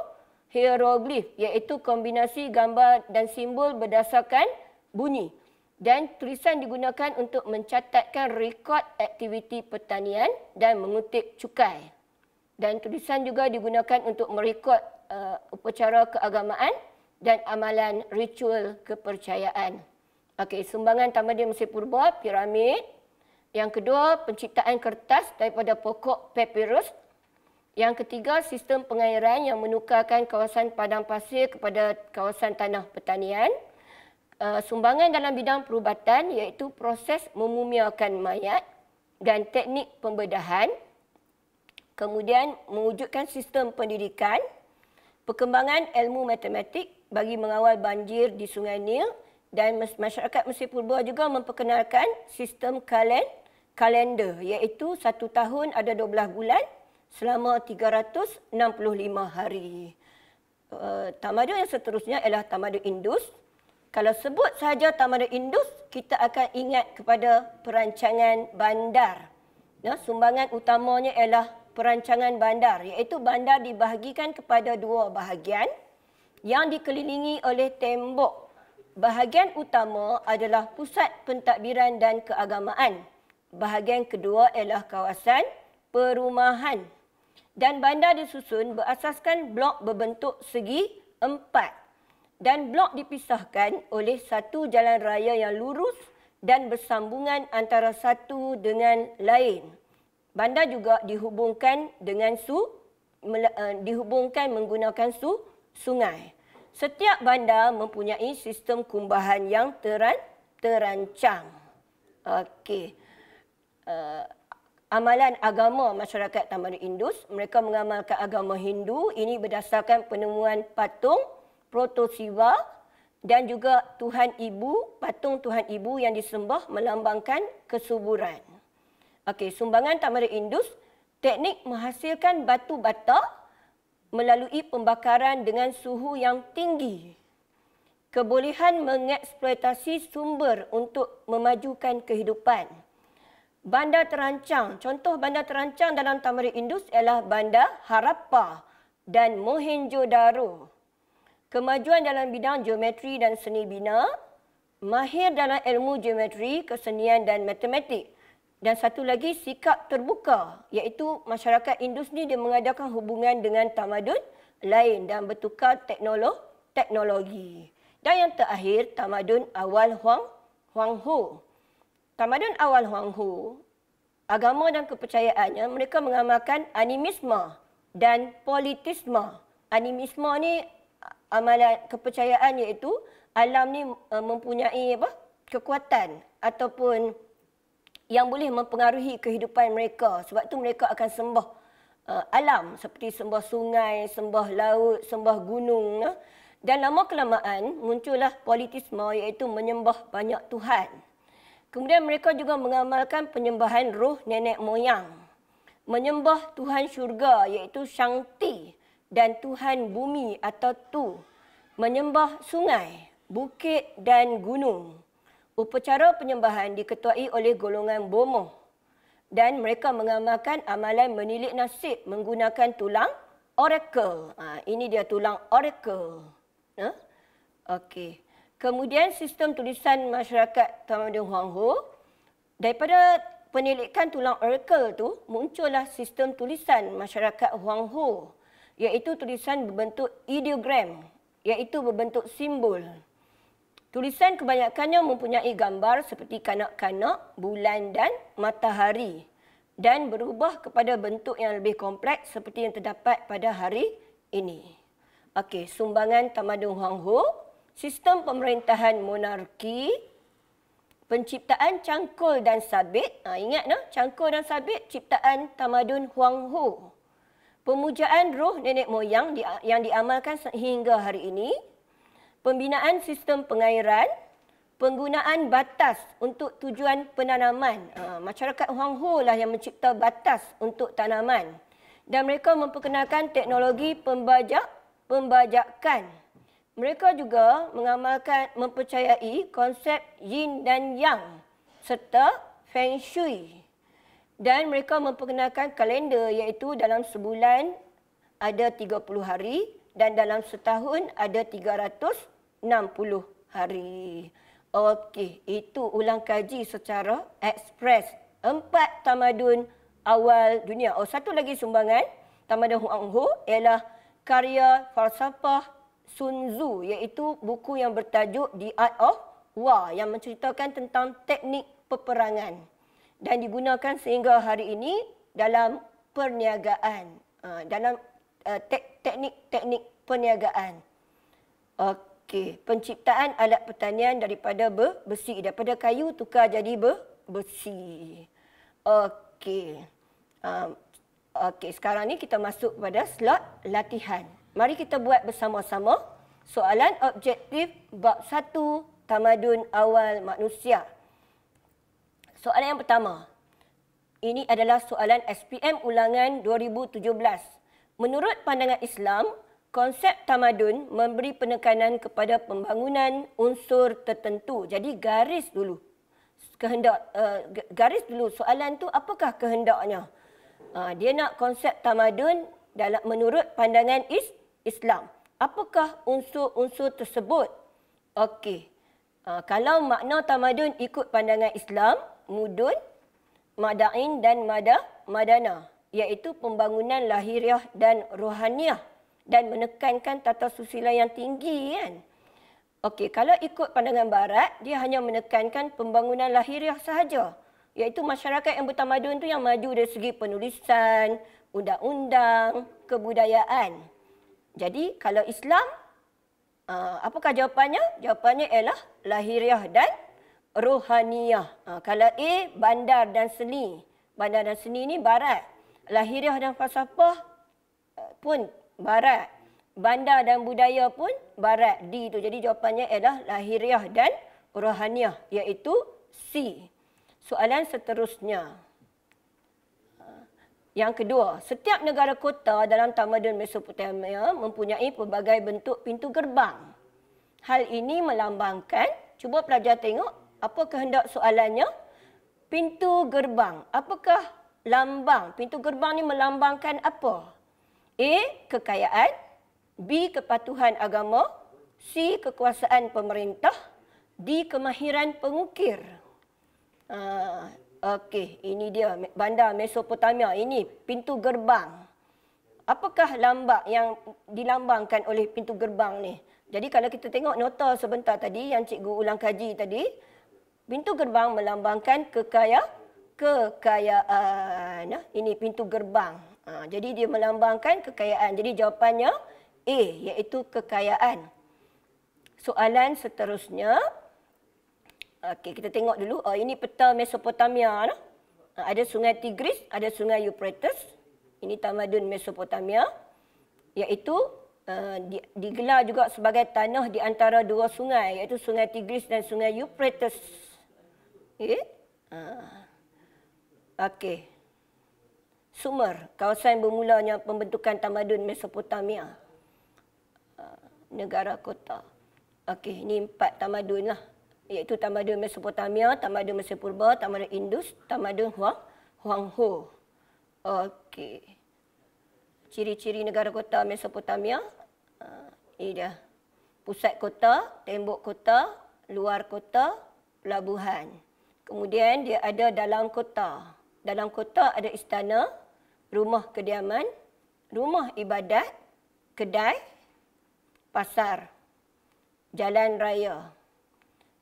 hieroglif iaitu kombinasi gambar dan simbol berdasarkan bunyi dan tulisan digunakan untuk mencatatkan rekod aktiviti pertanian dan mengutip cukai. Dan tulisan juga digunakan untuk merekod uh, upacara keagamaan dan amalan ritual kepercayaan. Okey, sumbangan Tamadun Mesir Purba, piramid. Yang kedua, penciptaan kertas daripada pokok papyrus. Yang ketiga, sistem pengairan yang menukarkan kawasan padang pasir kepada kawasan tanah pertanian. Uh, sumbangan dalam bidang perubatan iaitu proses memumiakan mayat dan teknik pembedahan, kemudian mewujudkan sistem pendidikan, perkembangan ilmu matematik bagi mengawal banjir di Sungai Nil dan masyarakat Mesir Purba juga memperkenalkan sistem kalen kalender iaitu satu tahun ada 12 bulan selama 365 hari. Uh, tamadun yang seterusnya ialah tamadun Indus kalau sebut sahaja Tamadun Indus, kita akan ingat kepada perancangan bandar. Ya, sumbangan utamanya ialah perancangan bandar, iaitu bandar dibahagikan kepada dua bahagian yang dikelilingi oleh tembok. Bahagian utama adalah pusat pentadbiran dan keagamaan. Bahagian kedua ialah kawasan perumahan. Dan bandar disusun berasaskan blok berbentuk segi empat dan blok dipisahkan oleh satu jalan raya yang lurus dan bersambungan antara satu dengan lain. bandar juga dihubungkan dengan su uh, dihubungkan menggunakan su sungai. Setiap bandar mempunyai sistem kumbahan yang teran, terancang. Okey. Uh, amalan agama masyarakat Tamadun Indus, mereka mengamalkan agama Hindu. Ini berdasarkan penemuan patung Protosiva dan juga Tuhan Ibu, patung Tuhan Ibu yang disembah melambangkan kesuburan. Okey, sumbangan Tamadun Indus, teknik menghasilkan batu bata melalui pembakaran dengan suhu yang tinggi. Kebolehan mengeksploitasi sumber untuk memajukan kehidupan. Bandar terancang, contoh bandar terancang dalam Tamadun Indus ialah bandar Harappa dan Mohenjo-Daro. Kemajuan dalam bidang geometri dan seni bina, mahir dalam ilmu geometri, kesenian dan matematik dan satu lagi sikap terbuka iaitu masyarakat Indus ni dia mengadakan hubungan dengan tamadun lain dan bertukar teknologi. teknologi. Dan yang terakhir tamadun awal Huang Huang Ho. Tamadun awal Huang Ho agama dan kepercayaannya mereka mengamalkan animisme dan politisme. Animisme ni amalan kepercayaan iaitu alam ni uh, mempunyai apa? kekuatan ataupun yang boleh mempengaruhi kehidupan mereka. Sebab tu mereka akan sembah uh, alam seperti sembah sungai, sembah laut, sembah gunung. Uh. Dan lama kelamaan muncullah politisme iaitu menyembah banyak Tuhan. Kemudian mereka juga mengamalkan penyembahan roh nenek moyang. Menyembah Tuhan syurga iaitu Shangti dan Tuhan bumi atau Tu. Menyembah sungai, bukit dan gunung. Upacara penyembahan diketuai oleh golongan bomoh dan mereka mengamalkan amalan menilik nasib menggunakan tulang oracle. Ha, ini dia tulang oracle. Ha? Okey. Kemudian sistem tulisan masyarakat Tamadun Huang Ho. Daripada penilikan tulang oracle tu, muncullah sistem tulisan masyarakat Huang Ho. Iaitu tulisan berbentuk ideogram. Iaitu berbentuk simbol. Tulisan kebanyakannya mempunyai gambar seperti kanak-kanak, bulan dan matahari dan berubah kepada bentuk yang lebih kompleks seperti yang terdapat pada hari ini. Okey, sumbangan Tamadun Huang Ho, sistem pemerintahan monarki, penciptaan cangkul dan sabit. Ha, ingat no? cangkul dan sabit ciptaan Tamadun Huang Ho. Pemujaan roh nenek moyang yang diamalkan sehingga hari ini pembinaan sistem pengairan, penggunaan batas untuk tujuan penanaman. Uh, masyarakat Huang Ho lah yang mencipta batas untuk tanaman. Dan mereka memperkenalkan teknologi pembajak, pembajakan. Mereka juga mengamalkan mempercayai konsep yin dan yang serta feng shui. Dan mereka memperkenalkan kalender iaitu dalam sebulan ada 30 hari dan dalam setahun ada 360 hari. Okey, itu ulang kaji secara ekspres. Empat tamadun awal dunia. Oh, satu lagi sumbangan tamadun Huang Ho ialah karya falsafah Sun Tzu iaitu buku yang bertajuk The Art of War yang menceritakan tentang teknik peperangan dan digunakan sehingga hari ini dalam perniagaan. Uh, dalam uh, teknik-teknik perniagaan. Okey, penciptaan alat pertanian daripada besi, daripada kayu tukar jadi besi. Okey. Um, Okey, sekarang ni kita masuk pada slot latihan. Mari kita buat bersama-sama soalan objektif bab 1 tamadun awal manusia. Soalan yang pertama. Ini adalah soalan SPM ulangan 2017. Menurut pandangan Islam, konsep tamadun memberi penekanan kepada pembangunan unsur tertentu. Jadi garis dulu. Kehendak uh, garis dulu soalan tu apakah kehendaknya? Uh, dia nak konsep tamadun dalam menurut pandangan is, Islam. Apakah unsur-unsur tersebut? Okey. Uh, kalau makna tamadun ikut pandangan Islam, mudun, madain dan mada, madana iaitu pembangunan lahiriah dan rohaniah dan menekankan tata susila yang tinggi kan. Okey, kalau ikut pandangan barat, dia hanya menekankan pembangunan lahiriah sahaja iaitu masyarakat yang bertamadun tu yang maju dari segi penulisan, undang-undang, kebudayaan. Jadi kalau Islam, uh, apakah jawapannya? Jawapannya ialah lahiriah dan rohaniah. Uh, kalau A, bandar dan seni. Bandar dan seni ni barat. Lahiriah dan falsafah uh, pun barat bandar dan budaya pun barat D itu. Jadi jawapannya adalah lahiriah dan rohaniah iaitu C. Soalan seterusnya. Yang kedua, setiap negara kota dalam tamadun Mesopotamia mempunyai pelbagai bentuk pintu gerbang. Hal ini melambangkan, cuba pelajar tengok apa kehendak soalannya. Pintu gerbang, apakah lambang? Pintu gerbang ni melambangkan apa? A. Kekayaan. B. Kepatuhan agama. C. Kekuasaan pemerintah. D. Kemahiran pengukir. Uh, Okey, ini dia bandar Mesopotamia. Ini pintu gerbang. Apakah lambak yang dilambangkan oleh pintu gerbang ni? Jadi kalau kita tengok nota sebentar tadi yang cikgu ulang kaji tadi, pintu gerbang melambangkan kekaya kekayaan. Ini pintu gerbang. Ha, jadi dia melambangkan kekayaan. Jadi jawapannya A iaitu kekayaan. Soalan seterusnya. Okey, kita tengok dulu. Oh, ini peta Mesopotamia. Ah, ada sungai Tigris, ada sungai Euphrates. Ini tamadun Mesopotamia. Iaitu digelar juga sebagai tanah di antara dua sungai. Iaitu sungai Tigris dan sungai Euphrates. Okay. Uh. Okey. Sumer, kawasan bermulanya pembentukan tamadun Mesopotamia negara kota. Okey, ini empat tamadun lah. Iaitu tamadun Mesopotamia, tamadun Mesir Purba, tamadun Indus, tamadun Huang, Huang Ho. Okey. Ciri-ciri negara kota Mesopotamia. Uh, ini dia. Pusat kota, tembok kota, luar kota, pelabuhan. Kemudian dia ada dalam kota. Dalam kota ada istana, rumah kediaman, rumah ibadat, kedai, pasar, jalan raya.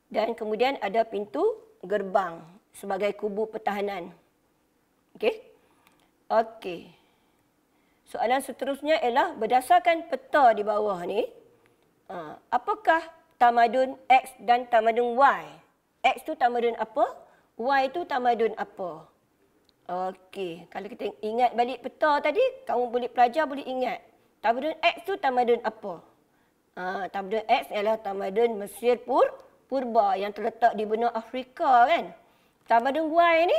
Dan kemudian ada pintu gerbang sebagai kubu pertahanan. Okey? Okey. Soalan seterusnya ialah berdasarkan peta di bawah ni, ha, apakah tamadun X dan tamadun Y? X tu tamadun apa? Y tu tamadun apa? Okey, kalau kita ingat balik peta tadi, kamu boleh pelajar boleh ingat. Tamadun X tu tamadun apa? Ha, tamadun X ialah tamadun Mesir Pur, Purba yang terletak di benua Afrika kan. Tamadun Y ni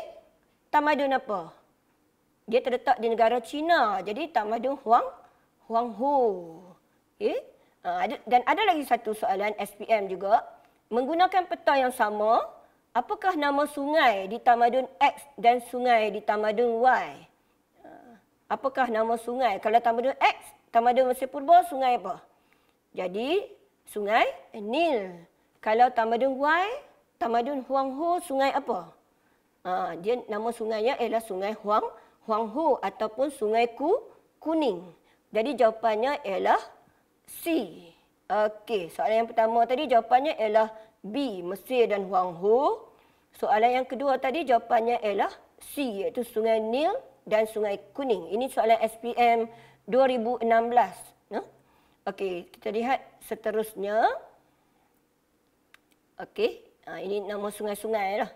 tamadun apa? Dia terletak di negara China. Jadi tamadun Huang Huang Ho. Okay? Ha, dan ada lagi satu soalan SPM juga. Menggunakan peta yang sama, apakah nama sungai di tamadun X dan sungai di tamadun Y? Ha, apakah nama sungai? Kalau tamadun X, tamadun Mesir Purba, sungai apa? Jadi sungai Nil. Kalau tamadun Y, tamadun Huang Ho sungai apa? Ha, dia nama sungainya ialah sungai Huang Huang Ho ataupun sungai Ku Kuning. Jadi jawapannya ialah C. Okey, soalan yang pertama tadi jawapannya ialah B, Mesir dan Huang Ho. Soalan yang kedua tadi jawapannya ialah C iaitu sungai Nil dan sungai Kuning. Ini soalan SPM 2016. Okey, kita lihat seterusnya. Okey, ha, ini nama sungai-sungai lah.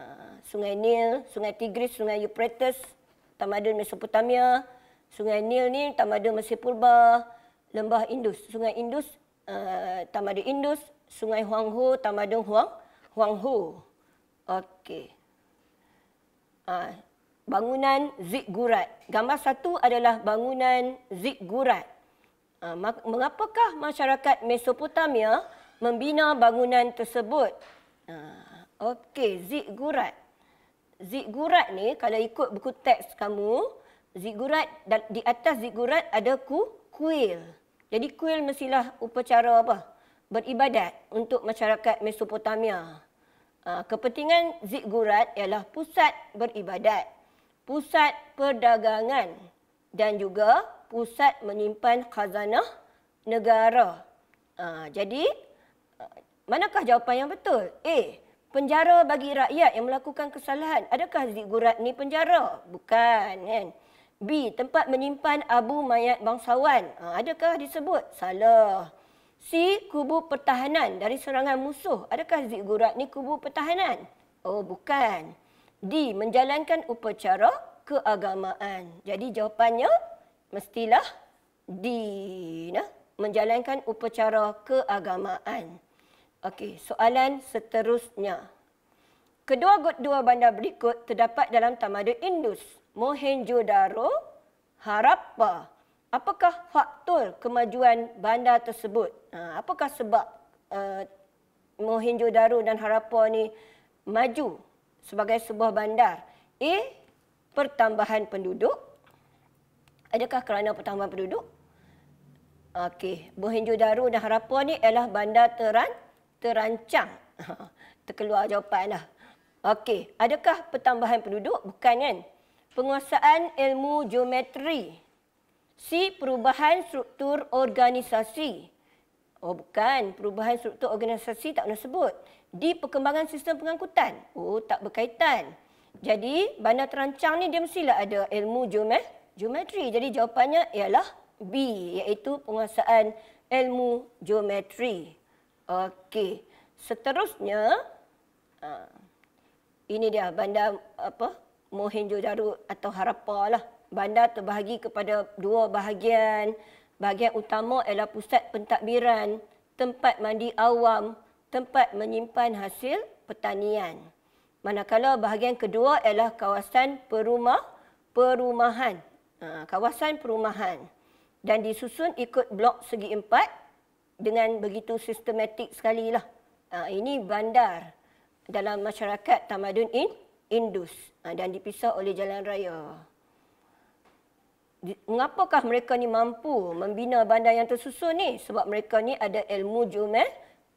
Ha, sungai Nil, Sungai Tigris, Sungai Euphrates, Tamadun Mesopotamia. Sungai Nil ni Tamadun Mesir Purba, Lembah Indus. Sungai Indus, uh, Tamadun Indus. Sungai Huang Ho, Tamadun Huang, Huang Ho. Okey. Ha, bangunan ziggurat. Gambar satu adalah bangunan ziggurat. Ah, mengapakah masyarakat Mesopotamia membina bangunan tersebut? Ah, okey, ziggurat. Ziggurat ni kalau ikut buku teks kamu, ziggurat di atas ziggurat ada ku kuil. Jadi kuil mestilah upacara apa? Beribadat untuk masyarakat Mesopotamia. Ah, kepentingan ziggurat ialah pusat beribadat, pusat perdagangan dan juga pusat menyimpan khazanah negara. Ha, jadi, manakah jawapan yang betul? A. penjara bagi rakyat yang melakukan kesalahan. Adakah zigurat ni penjara? Bukan kan. B. Tempat menyimpan abu mayat bangsawan. Ha, adakah disebut? Salah. C. Kubu pertahanan dari serangan musuh. Adakah zigurat ni kubu pertahanan? Oh, bukan. D. Menjalankan upacara keagamaan. Jadi jawapannya mestilah D. Nah, menjalankan upacara keagamaan. Okey, soalan seterusnya. Kedua-dua bandar berikut terdapat dalam tamadun Indus. Mohenjo-daro, Harappa. Apakah faktor kemajuan bandar tersebut? Ha, apakah sebab uh, Mohenjo-daro dan Harappa ni maju sebagai sebuah bandar? A. Pertambahan penduduk. Adakah kerana pertambahan penduduk? Okey, Mohenjo-daro dan Harappa ni ialah bandar teran, terancang. <laughs> Terkeluar jawapan dah. Okey, adakah pertambahan penduduk? Bukan kan? Penguasaan ilmu geometri. C. Perubahan struktur organisasi. Oh bukan, perubahan struktur organisasi tak pernah sebut. D. Perkembangan sistem pengangkutan. Oh tak berkaitan. Jadi bandar terancang ni dia mestilah ada ilmu geometri. Jadi jawapannya ialah B iaitu penguasaan ilmu geometri. Okey. Seterusnya uh, ini dia bandar apa? Mohenjo-daro atau Harappa lah. Bandar terbahagi kepada dua bahagian. Bahagian utama ialah pusat pentadbiran, tempat mandi awam, tempat menyimpan hasil pertanian. Manakala bahagian kedua ialah kawasan perumah, perumahan. Ha, kawasan perumahan. Dan disusun ikut blok segi empat dengan begitu sistematik sekali lah. Ha, ini bandar dalam masyarakat tamadun in Indus ha, dan dipisah oleh jalan raya. Mengapakah mereka ni mampu membina bandar yang tersusun ni? Sebab mereka ni ada ilmu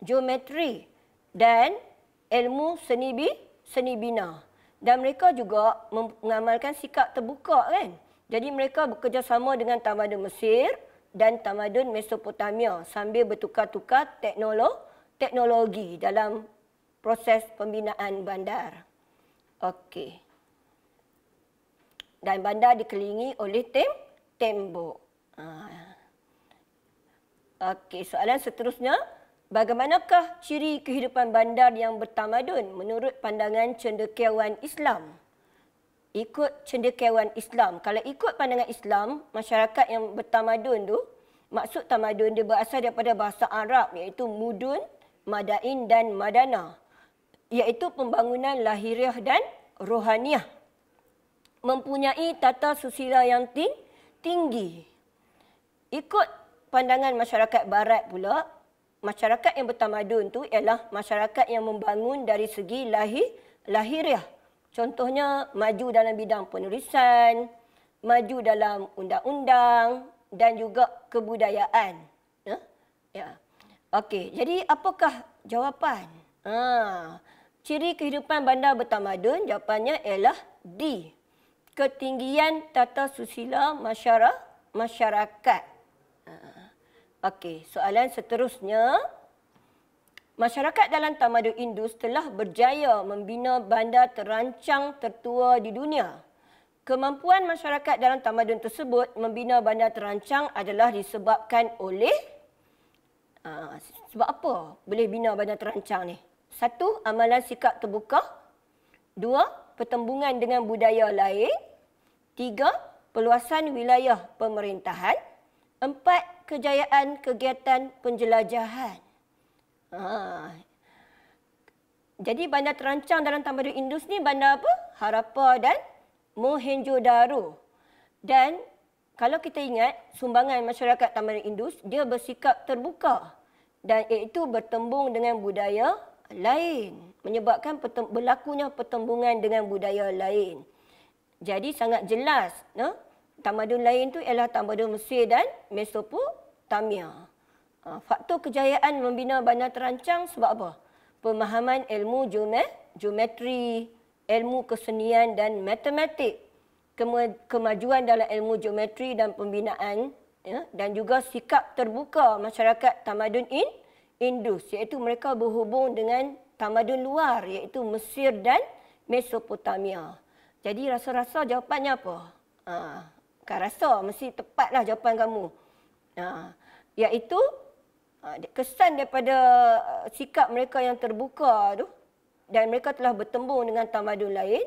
geometri dan ilmu seni, bi, seni bina. Dan mereka juga mengamalkan sikap terbuka kan? Jadi mereka bekerjasama dengan tamadun Mesir dan tamadun Mesopotamia sambil bertukar-tukar teknologi dalam proses pembinaan bandar. Okey. Dan bandar dikelilingi oleh tem tembok. Ha. Okey, soalan seterusnya. Bagaimanakah ciri kehidupan bandar yang bertamadun menurut pandangan cendekiawan Islam? Ikut cendekiawan Islam. Kalau ikut pandangan Islam, masyarakat yang bertamadun tu, maksud tamadun dia berasal daripada bahasa Arab iaitu mudun, madain dan madana iaitu pembangunan lahiriah dan rohaniah mempunyai tata susila yang tinggi. Ikut pandangan masyarakat barat pula, masyarakat yang bertamadun tu ialah masyarakat yang membangun dari segi lahir lahiriah. Contohnya maju dalam bidang penulisan, maju dalam undang-undang dan juga kebudayaan. Ya. ya. Okey, jadi apakah jawapan? Ha, Ciri kehidupan bandar bertamadun jawapannya ialah D. Ketinggian tata susila masyarakat. Ah, okey, soalan seterusnya. Masyarakat dalam tamadun Indus telah berjaya membina bandar terancang tertua di dunia. Kemampuan masyarakat dalam tamadun tersebut membina bandar terancang adalah disebabkan oleh... Uh, sebab apa boleh bina bandar terancang ni? Satu, amalan sikap terbuka. Dua, pertembungan dengan budaya lain. Tiga, peluasan wilayah pemerintahan. Empat, kejayaan kegiatan penjelajahan. Ha. Jadi bandar terancang dalam Tamadun Indus ni bandar apa? Harappa dan Mohenjo-daro. Dan kalau kita ingat sumbangan masyarakat Tamadun Indus, dia bersikap terbuka dan iaitu bertembung dengan budaya lain menyebabkan berlakunya pertembungan dengan budaya lain. Jadi sangat jelas, no? tamadun lain tu ialah tamadun Mesir dan Mesopotamia. Ha, faktor kejayaan membina bandar terancang sebab apa? Pemahaman ilmu geometri, ilmu kesenian dan matematik, kemajuan dalam ilmu geometri dan pembinaan ya, dan juga sikap terbuka masyarakat tamadun ini Indus iaitu mereka berhubung dengan tamadun luar iaitu Mesir dan Mesopotamia. Jadi rasa-rasa jawapannya apa? Ha, kan rasa mesti tepatlah jawapan kamu. Ha, iaitu ha, kesan daripada uh, sikap mereka yang terbuka tu dan mereka telah bertembung dengan tamadun lain.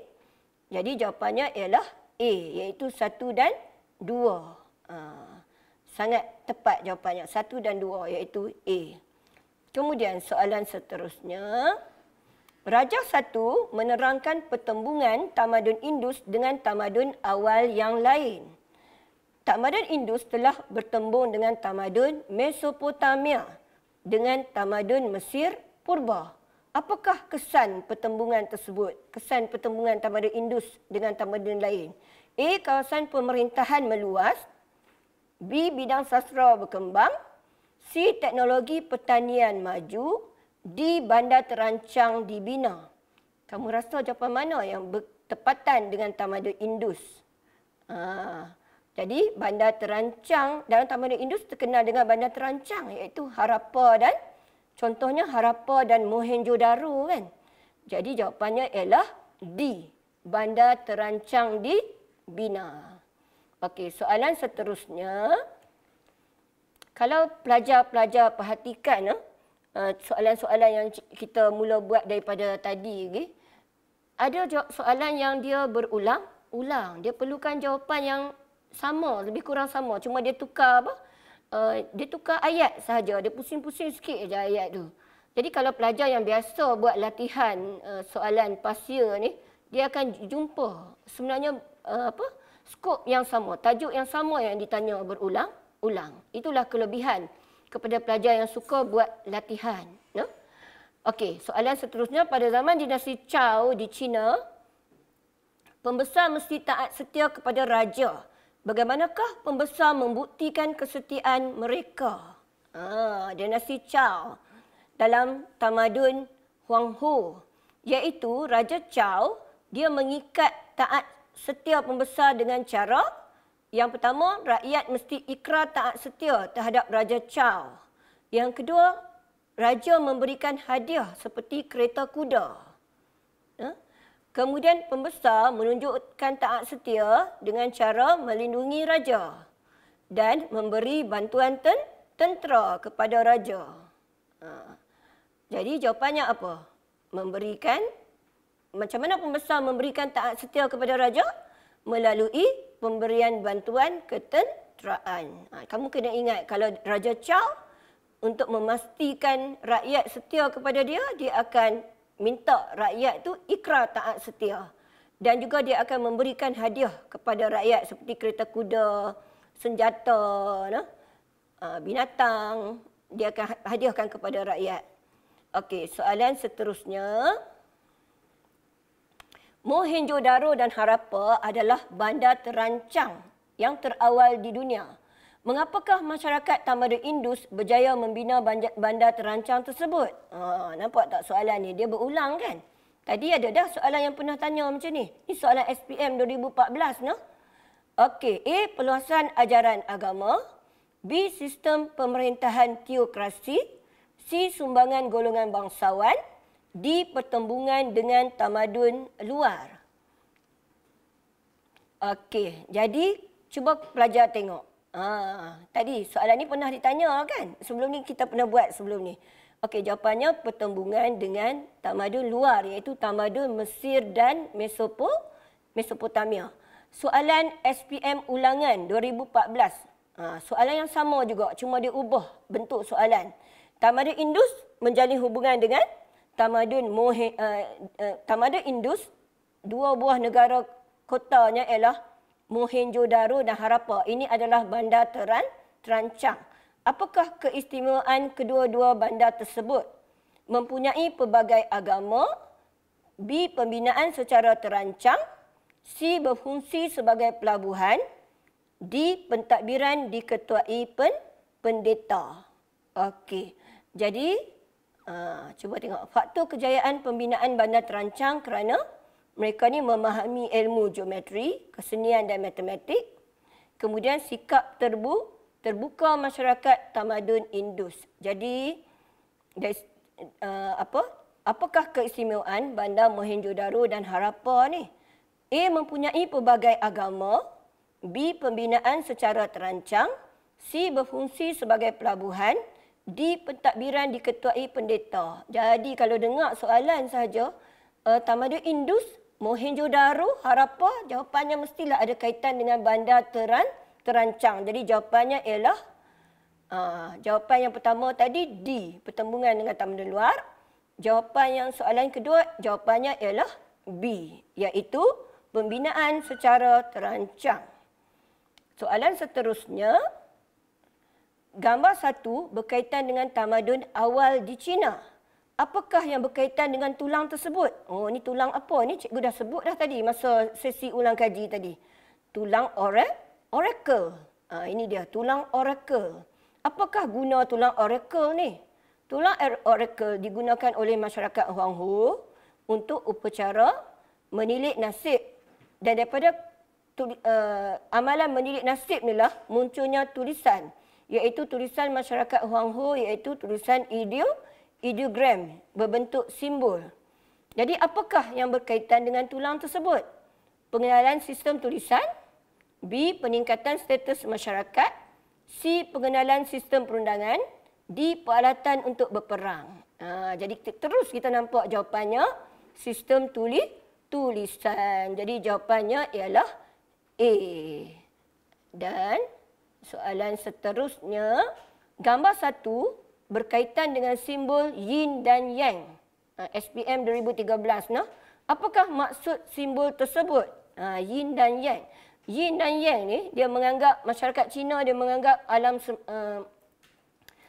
Jadi jawapannya ialah A iaitu satu dan dua. Ha, sangat tepat jawapannya satu dan dua iaitu A. Kemudian soalan seterusnya. Raja satu menerangkan pertembungan tamadun Indus dengan tamadun awal yang lain. Tamadun Indus telah bertembung dengan tamadun Mesopotamia dengan tamadun Mesir purba. Apakah kesan pertembungan tersebut? Kesan pertembungan tamadun Indus dengan tamadun lain. A. Kawasan pemerintahan meluas. B. Bidang sastra berkembang. C. Teknologi pertanian maju di bandar terancang dibina. Kamu rasa jawapan mana yang bertepatan dengan tamadun Indus? Ha, jadi bandar terancang dalam tamadun Indus terkenal dengan bandar terancang iaitu Harappa dan contohnya Harappa dan Mohenjo-daro kan. Jadi jawapannya ialah D. Bandar terancang dibina. Okey, soalan seterusnya. Kalau pelajar-pelajar perhatikan, eh, Uh, soalan-soalan yang kita mula buat daripada tadi ada soalan yang dia berulang ulang. Dia perlukan jawapan yang sama lebih kurang sama. Cuma dia tukar apa? Uh, dia tukar ayat sahaja. Dia pusing-pusing sikit aja ayat tu. Jadi kalau pelajar yang biasa buat latihan soalan pasia ni dia akan jumpa. Sebenarnya apa? Skop yang sama tajuk yang sama yang ditanya berulang ulang itulah kelebihan kepada pelajar yang suka buat latihan. No? Okey, soalan seterusnya pada zaman dinasti Chao di China, pembesar mesti taat setia kepada raja. Bagaimanakah pembesar membuktikan kesetiaan mereka? Ah, dinasti Chao dalam tamadun Huang Ho, iaitu Raja Chao dia mengikat taat setia pembesar dengan cara yang pertama, rakyat mesti ikrar taat setia terhadap Raja Chow. Yang kedua, Raja memberikan hadiah seperti kereta kuda. Ha? Kemudian pembesar menunjukkan taat setia dengan cara melindungi Raja dan memberi bantuan ten tentera kepada Raja. Ha. Jadi jawapannya apa? Memberikan, macam mana pembesar memberikan taat setia kepada Raja? Melalui pemberian bantuan ketenteraan. Ha, kamu kena ingat kalau Raja Chow untuk memastikan rakyat setia kepada dia, dia akan minta rakyat tu ikrar taat setia. Dan juga dia akan memberikan hadiah kepada rakyat seperti kereta kuda, senjata? Ha, binatang. Dia akan hadiahkan kepada rakyat. Okey, soalan seterusnya. Mohenjo-daro dan Harappa adalah bandar terancang yang terawal di dunia. Mengapakah masyarakat tamadun Indus berjaya membina bandar terancang tersebut? Ha, nampak tak soalan ni? Dia berulang kan? Tadi ada dah soalan yang pernah tanya macam ni. Ini soalan SPM 2014. No? Okey, A. Peluasan ajaran agama. B. Sistem pemerintahan teokrasi. C. Sumbangan golongan bangsawan di pertembungan dengan tamadun luar. Okey, jadi cuba pelajar tengok. Ha, tadi soalan ni pernah ditanya kan? Sebelum ni kita pernah buat sebelum ni. Okey, jawapannya pertembungan dengan tamadun luar iaitu tamadun Mesir dan Mesopo, Mesopotamia. Soalan SPM ulangan 2014. Ha, soalan yang sama juga, cuma dia ubah bentuk soalan. Tamadun Indus menjalin hubungan dengan tamadun Mohe, uh, uh, tamadun Indus dua buah negara kotanya ialah Mohenjo-daro dan Harappa. Ini adalah bandar teran, terancang. Apakah keistimewaan kedua-dua bandar tersebut? Mempunyai pelbagai agama, B. Pembinaan secara terancang, C. Berfungsi sebagai pelabuhan, D. Pentadbiran diketuai pen, pendeta. Okey. Jadi, Ha, cuba tengok faktor kejayaan pembinaan bandar terancang kerana mereka ni memahami ilmu geometri, kesenian dan matematik. Kemudian sikap terbu, terbuka masyarakat tamadun Indus. Jadi dari uh, apa? apakah keistimewaan bandar Mohenjo-Daro dan Harappa ni? A. Mempunyai pelbagai agama. B. Pembinaan secara terancang. C. Berfungsi sebagai pelabuhan. D. Pentadbiran diketuai pendeta. Jadi kalau dengar soalan saja, uh, Tamadun Indus, Mohenjo-Daro, Harappa, jawapannya mestilah ada kaitan dengan bandar teran, terancang. Jadi jawapannya ialah uh, jawapan yang pertama tadi D. Pertembungan dengan tamadun luar. Jawapan yang soalan kedua, jawapannya ialah B. Iaitu pembinaan secara terancang. Soalan seterusnya, gambar satu berkaitan dengan tamadun awal di China. Apakah yang berkaitan dengan tulang tersebut? Oh, ini tulang apa? Ini cikgu dah sebut dah tadi masa sesi ulang kaji tadi. Tulang ore, oracle. Ha, ini dia, tulang oracle. Apakah guna tulang oracle ni? Tulang oracle digunakan oleh masyarakat Huanghu untuk upacara menilik nasib dan daripada uh, amalan mendidik nasib ni lah munculnya tulisan iaitu tulisan masyarakat Huang Ho iaitu tulisan ideo ideogram berbentuk simbol. Jadi apakah yang berkaitan dengan tulang tersebut? Pengenalan sistem tulisan, B peningkatan status masyarakat, C pengenalan sistem perundangan, D peralatan untuk berperang. Ha, jadi terus kita nampak jawapannya sistem tulis tulisan. Jadi jawapannya ialah A. Dan soalan seterusnya, gambar satu berkaitan dengan simbol yin dan yang. SPM 2013. Nah. Apakah maksud simbol tersebut? Ha, yin dan yang. Yin dan yang ni, dia menganggap, masyarakat Cina dia menganggap alam uh,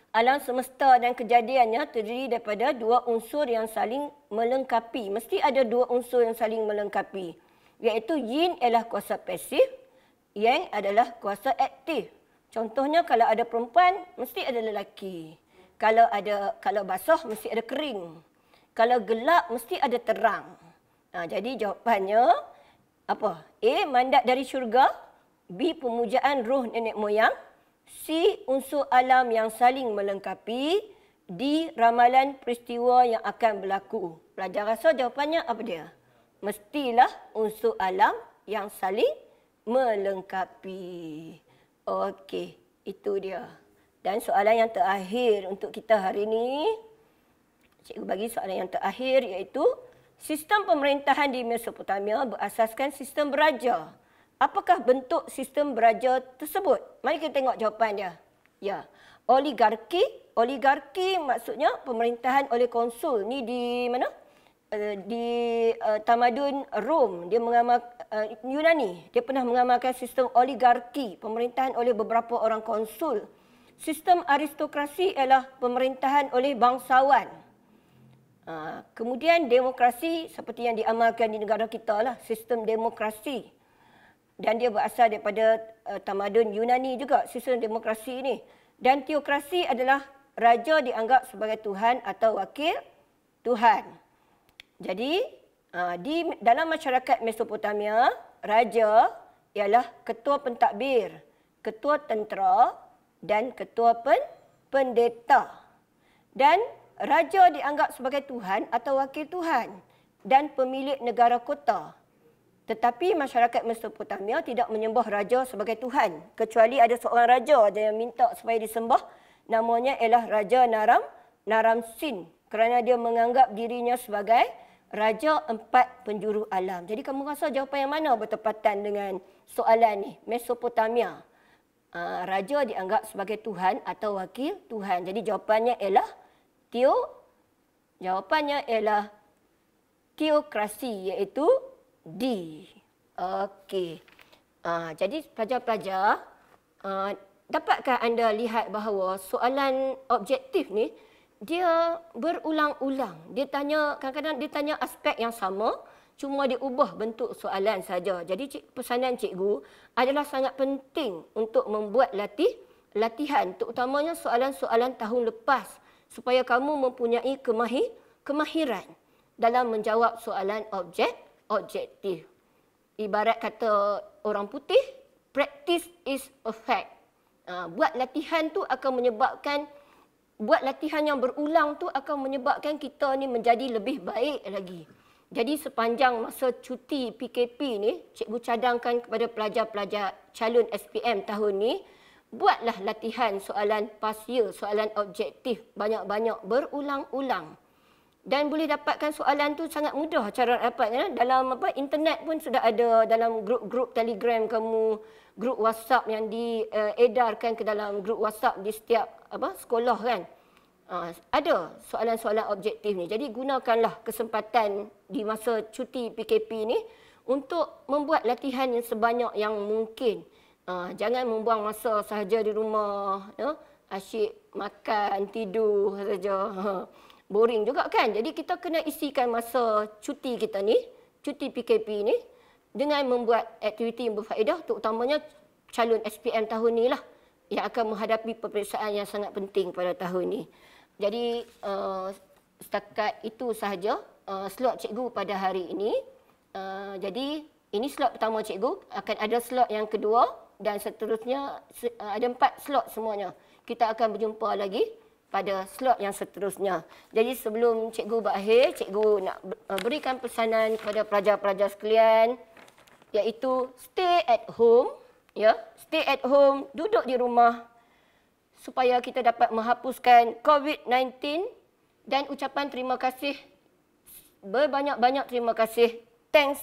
alam semesta dan kejadiannya terdiri daripada dua unsur yang saling melengkapi. Mesti ada dua unsur yang saling melengkapi. Iaitu yin adalah kuasa pasif, yang adalah kuasa aktif. Contohnya kalau ada perempuan, mesti ada lelaki. Kalau ada kalau basah, mesti ada kering. Kalau gelap, mesti ada terang. Nah, jadi jawapannya apa? A. Mandat dari syurga. B. Pemujaan roh nenek moyang. C. Unsur alam yang saling melengkapi. D. Ramalan peristiwa yang akan berlaku. Pelajar rasa jawapannya apa dia? Mestilah unsur alam yang saling melengkapi. Okey, itu dia. Dan soalan yang terakhir untuk kita hari ini. Cikgu bagi soalan yang terakhir iaitu sistem pemerintahan di Mesopotamia berasaskan sistem beraja. Apakah bentuk sistem beraja tersebut? Mari kita tengok jawapan dia. Ya. Oligarki, oligarki maksudnya pemerintahan oleh konsul. Ni di mana? Uh, di uh, tamadun Rom, dia mengamal uh, Yunani. Dia pernah mengamalkan sistem oligarki, pemerintahan oleh beberapa orang konsul. Sistem aristokrasi ialah pemerintahan oleh bangsawan. Uh, kemudian demokrasi seperti yang diamalkan di negara kita lah, sistem demokrasi dan dia berasal daripada uh, tamadun Yunani juga sistem demokrasi ini dan teokrasi adalah raja dianggap sebagai tuhan atau wakil tuhan jadi uh, di dalam masyarakat Mesopotamia raja ialah ketua pentadbir ketua tentera dan ketua pen pendeta dan raja dianggap sebagai tuhan atau wakil tuhan dan pemilik negara kota tetapi masyarakat Mesopotamia tidak menyembah raja sebagai Tuhan. Kecuali ada seorang raja yang minta supaya disembah. Namanya ialah Raja Naram, Naram Sin. Kerana dia menganggap dirinya sebagai Raja Empat Penjuru Alam. Jadi kamu rasa jawapan yang mana bertepatan dengan soalan ni? Mesopotamia. Ah, raja dianggap sebagai Tuhan atau wakil Tuhan. Jadi jawapannya ialah Teo. Jawapannya ialah teokrasi iaitu D. Okey. Uh, jadi pelajar-pelajar, uh, dapatkah anda lihat bahawa soalan objektif ni dia berulang-ulang. Dia tanya kadang-kadang dia tanya aspek yang sama, cuma dia ubah bentuk soalan saja. Jadi pesanan cikgu adalah sangat penting untuk membuat latih latihan terutamanya soalan-soalan tahun lepas supaya kamu mempunyai kemahir, kemahiran dalam menjawab soalan objek objektif. Ibarat kata orang putih, practice is a fact. Uh, buat latihan tu akan menyebabkan buat latihan yang berulang tu akan menyebabkan kita ni menjadi lebih baik lagi. Jadi sepanjang masa cuti PKP ni, cikgu cadangkan kepada pelajar-pelajar calon SPM tahun ni, buatlah latihan soalan past year, soalan objektif banyak-banyak berulang-ulang. Dan boleh dapatkan soalan tu sangat mudah cara dapatnya. Dalam apa internet pun sudah ada dalam grup-grup Telegram kamu, grup WhatsApp yang diedarkan ke dalam grup WhatsApp di setiap apa sekolah kan. Uh, ada soalan-soalan objektif ni. Jadi gunakanlah kesempatan di masa cuti PKP ni untuk membuat latihan yang sebanyak yang mungkin. Uh, jangan membuang masa sahaja di rumah, ya. asyik makan, tidur saja. Boring juga kan? Jadi kita kena isikan masa cuti kita ni, cuti PKP ni dengan membuat aktiviti yang berfaedah terutamanya calon SPM tahun ni lah yang akan menghadapi peperiksaan yang sangat penting pada tahun ni. Jadi uh, setakat itu sahaja uh, slot cikgu pada hari ini. Uh, jadi ini slot pertama cikgu, akan ada slot yang kedua dan seterusnya uh, ada empat slot semuanya. Kita akan berjumpa lagi pada slot yang seterusnya. Jadi sebelum cikgu berakhir, cikgu nak berikan pesanan kepada pelajar-pelajar sekalian iaitu stay at home, ya. Stay at home, duduk di rumah, supaya kita dapat menghapuskan COVID-19 dan ucapan terima kasih berbanyak-banyak terima kasih. Thanks,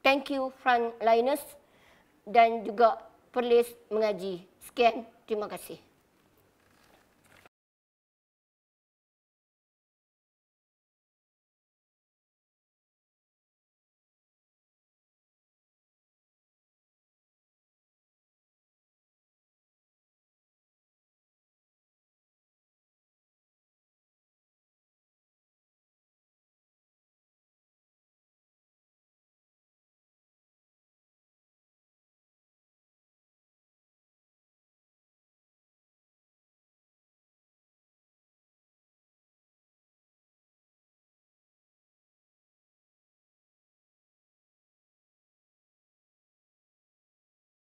thank you frontliners dan juga Perlis Mengaji. Sekian, terima kasih.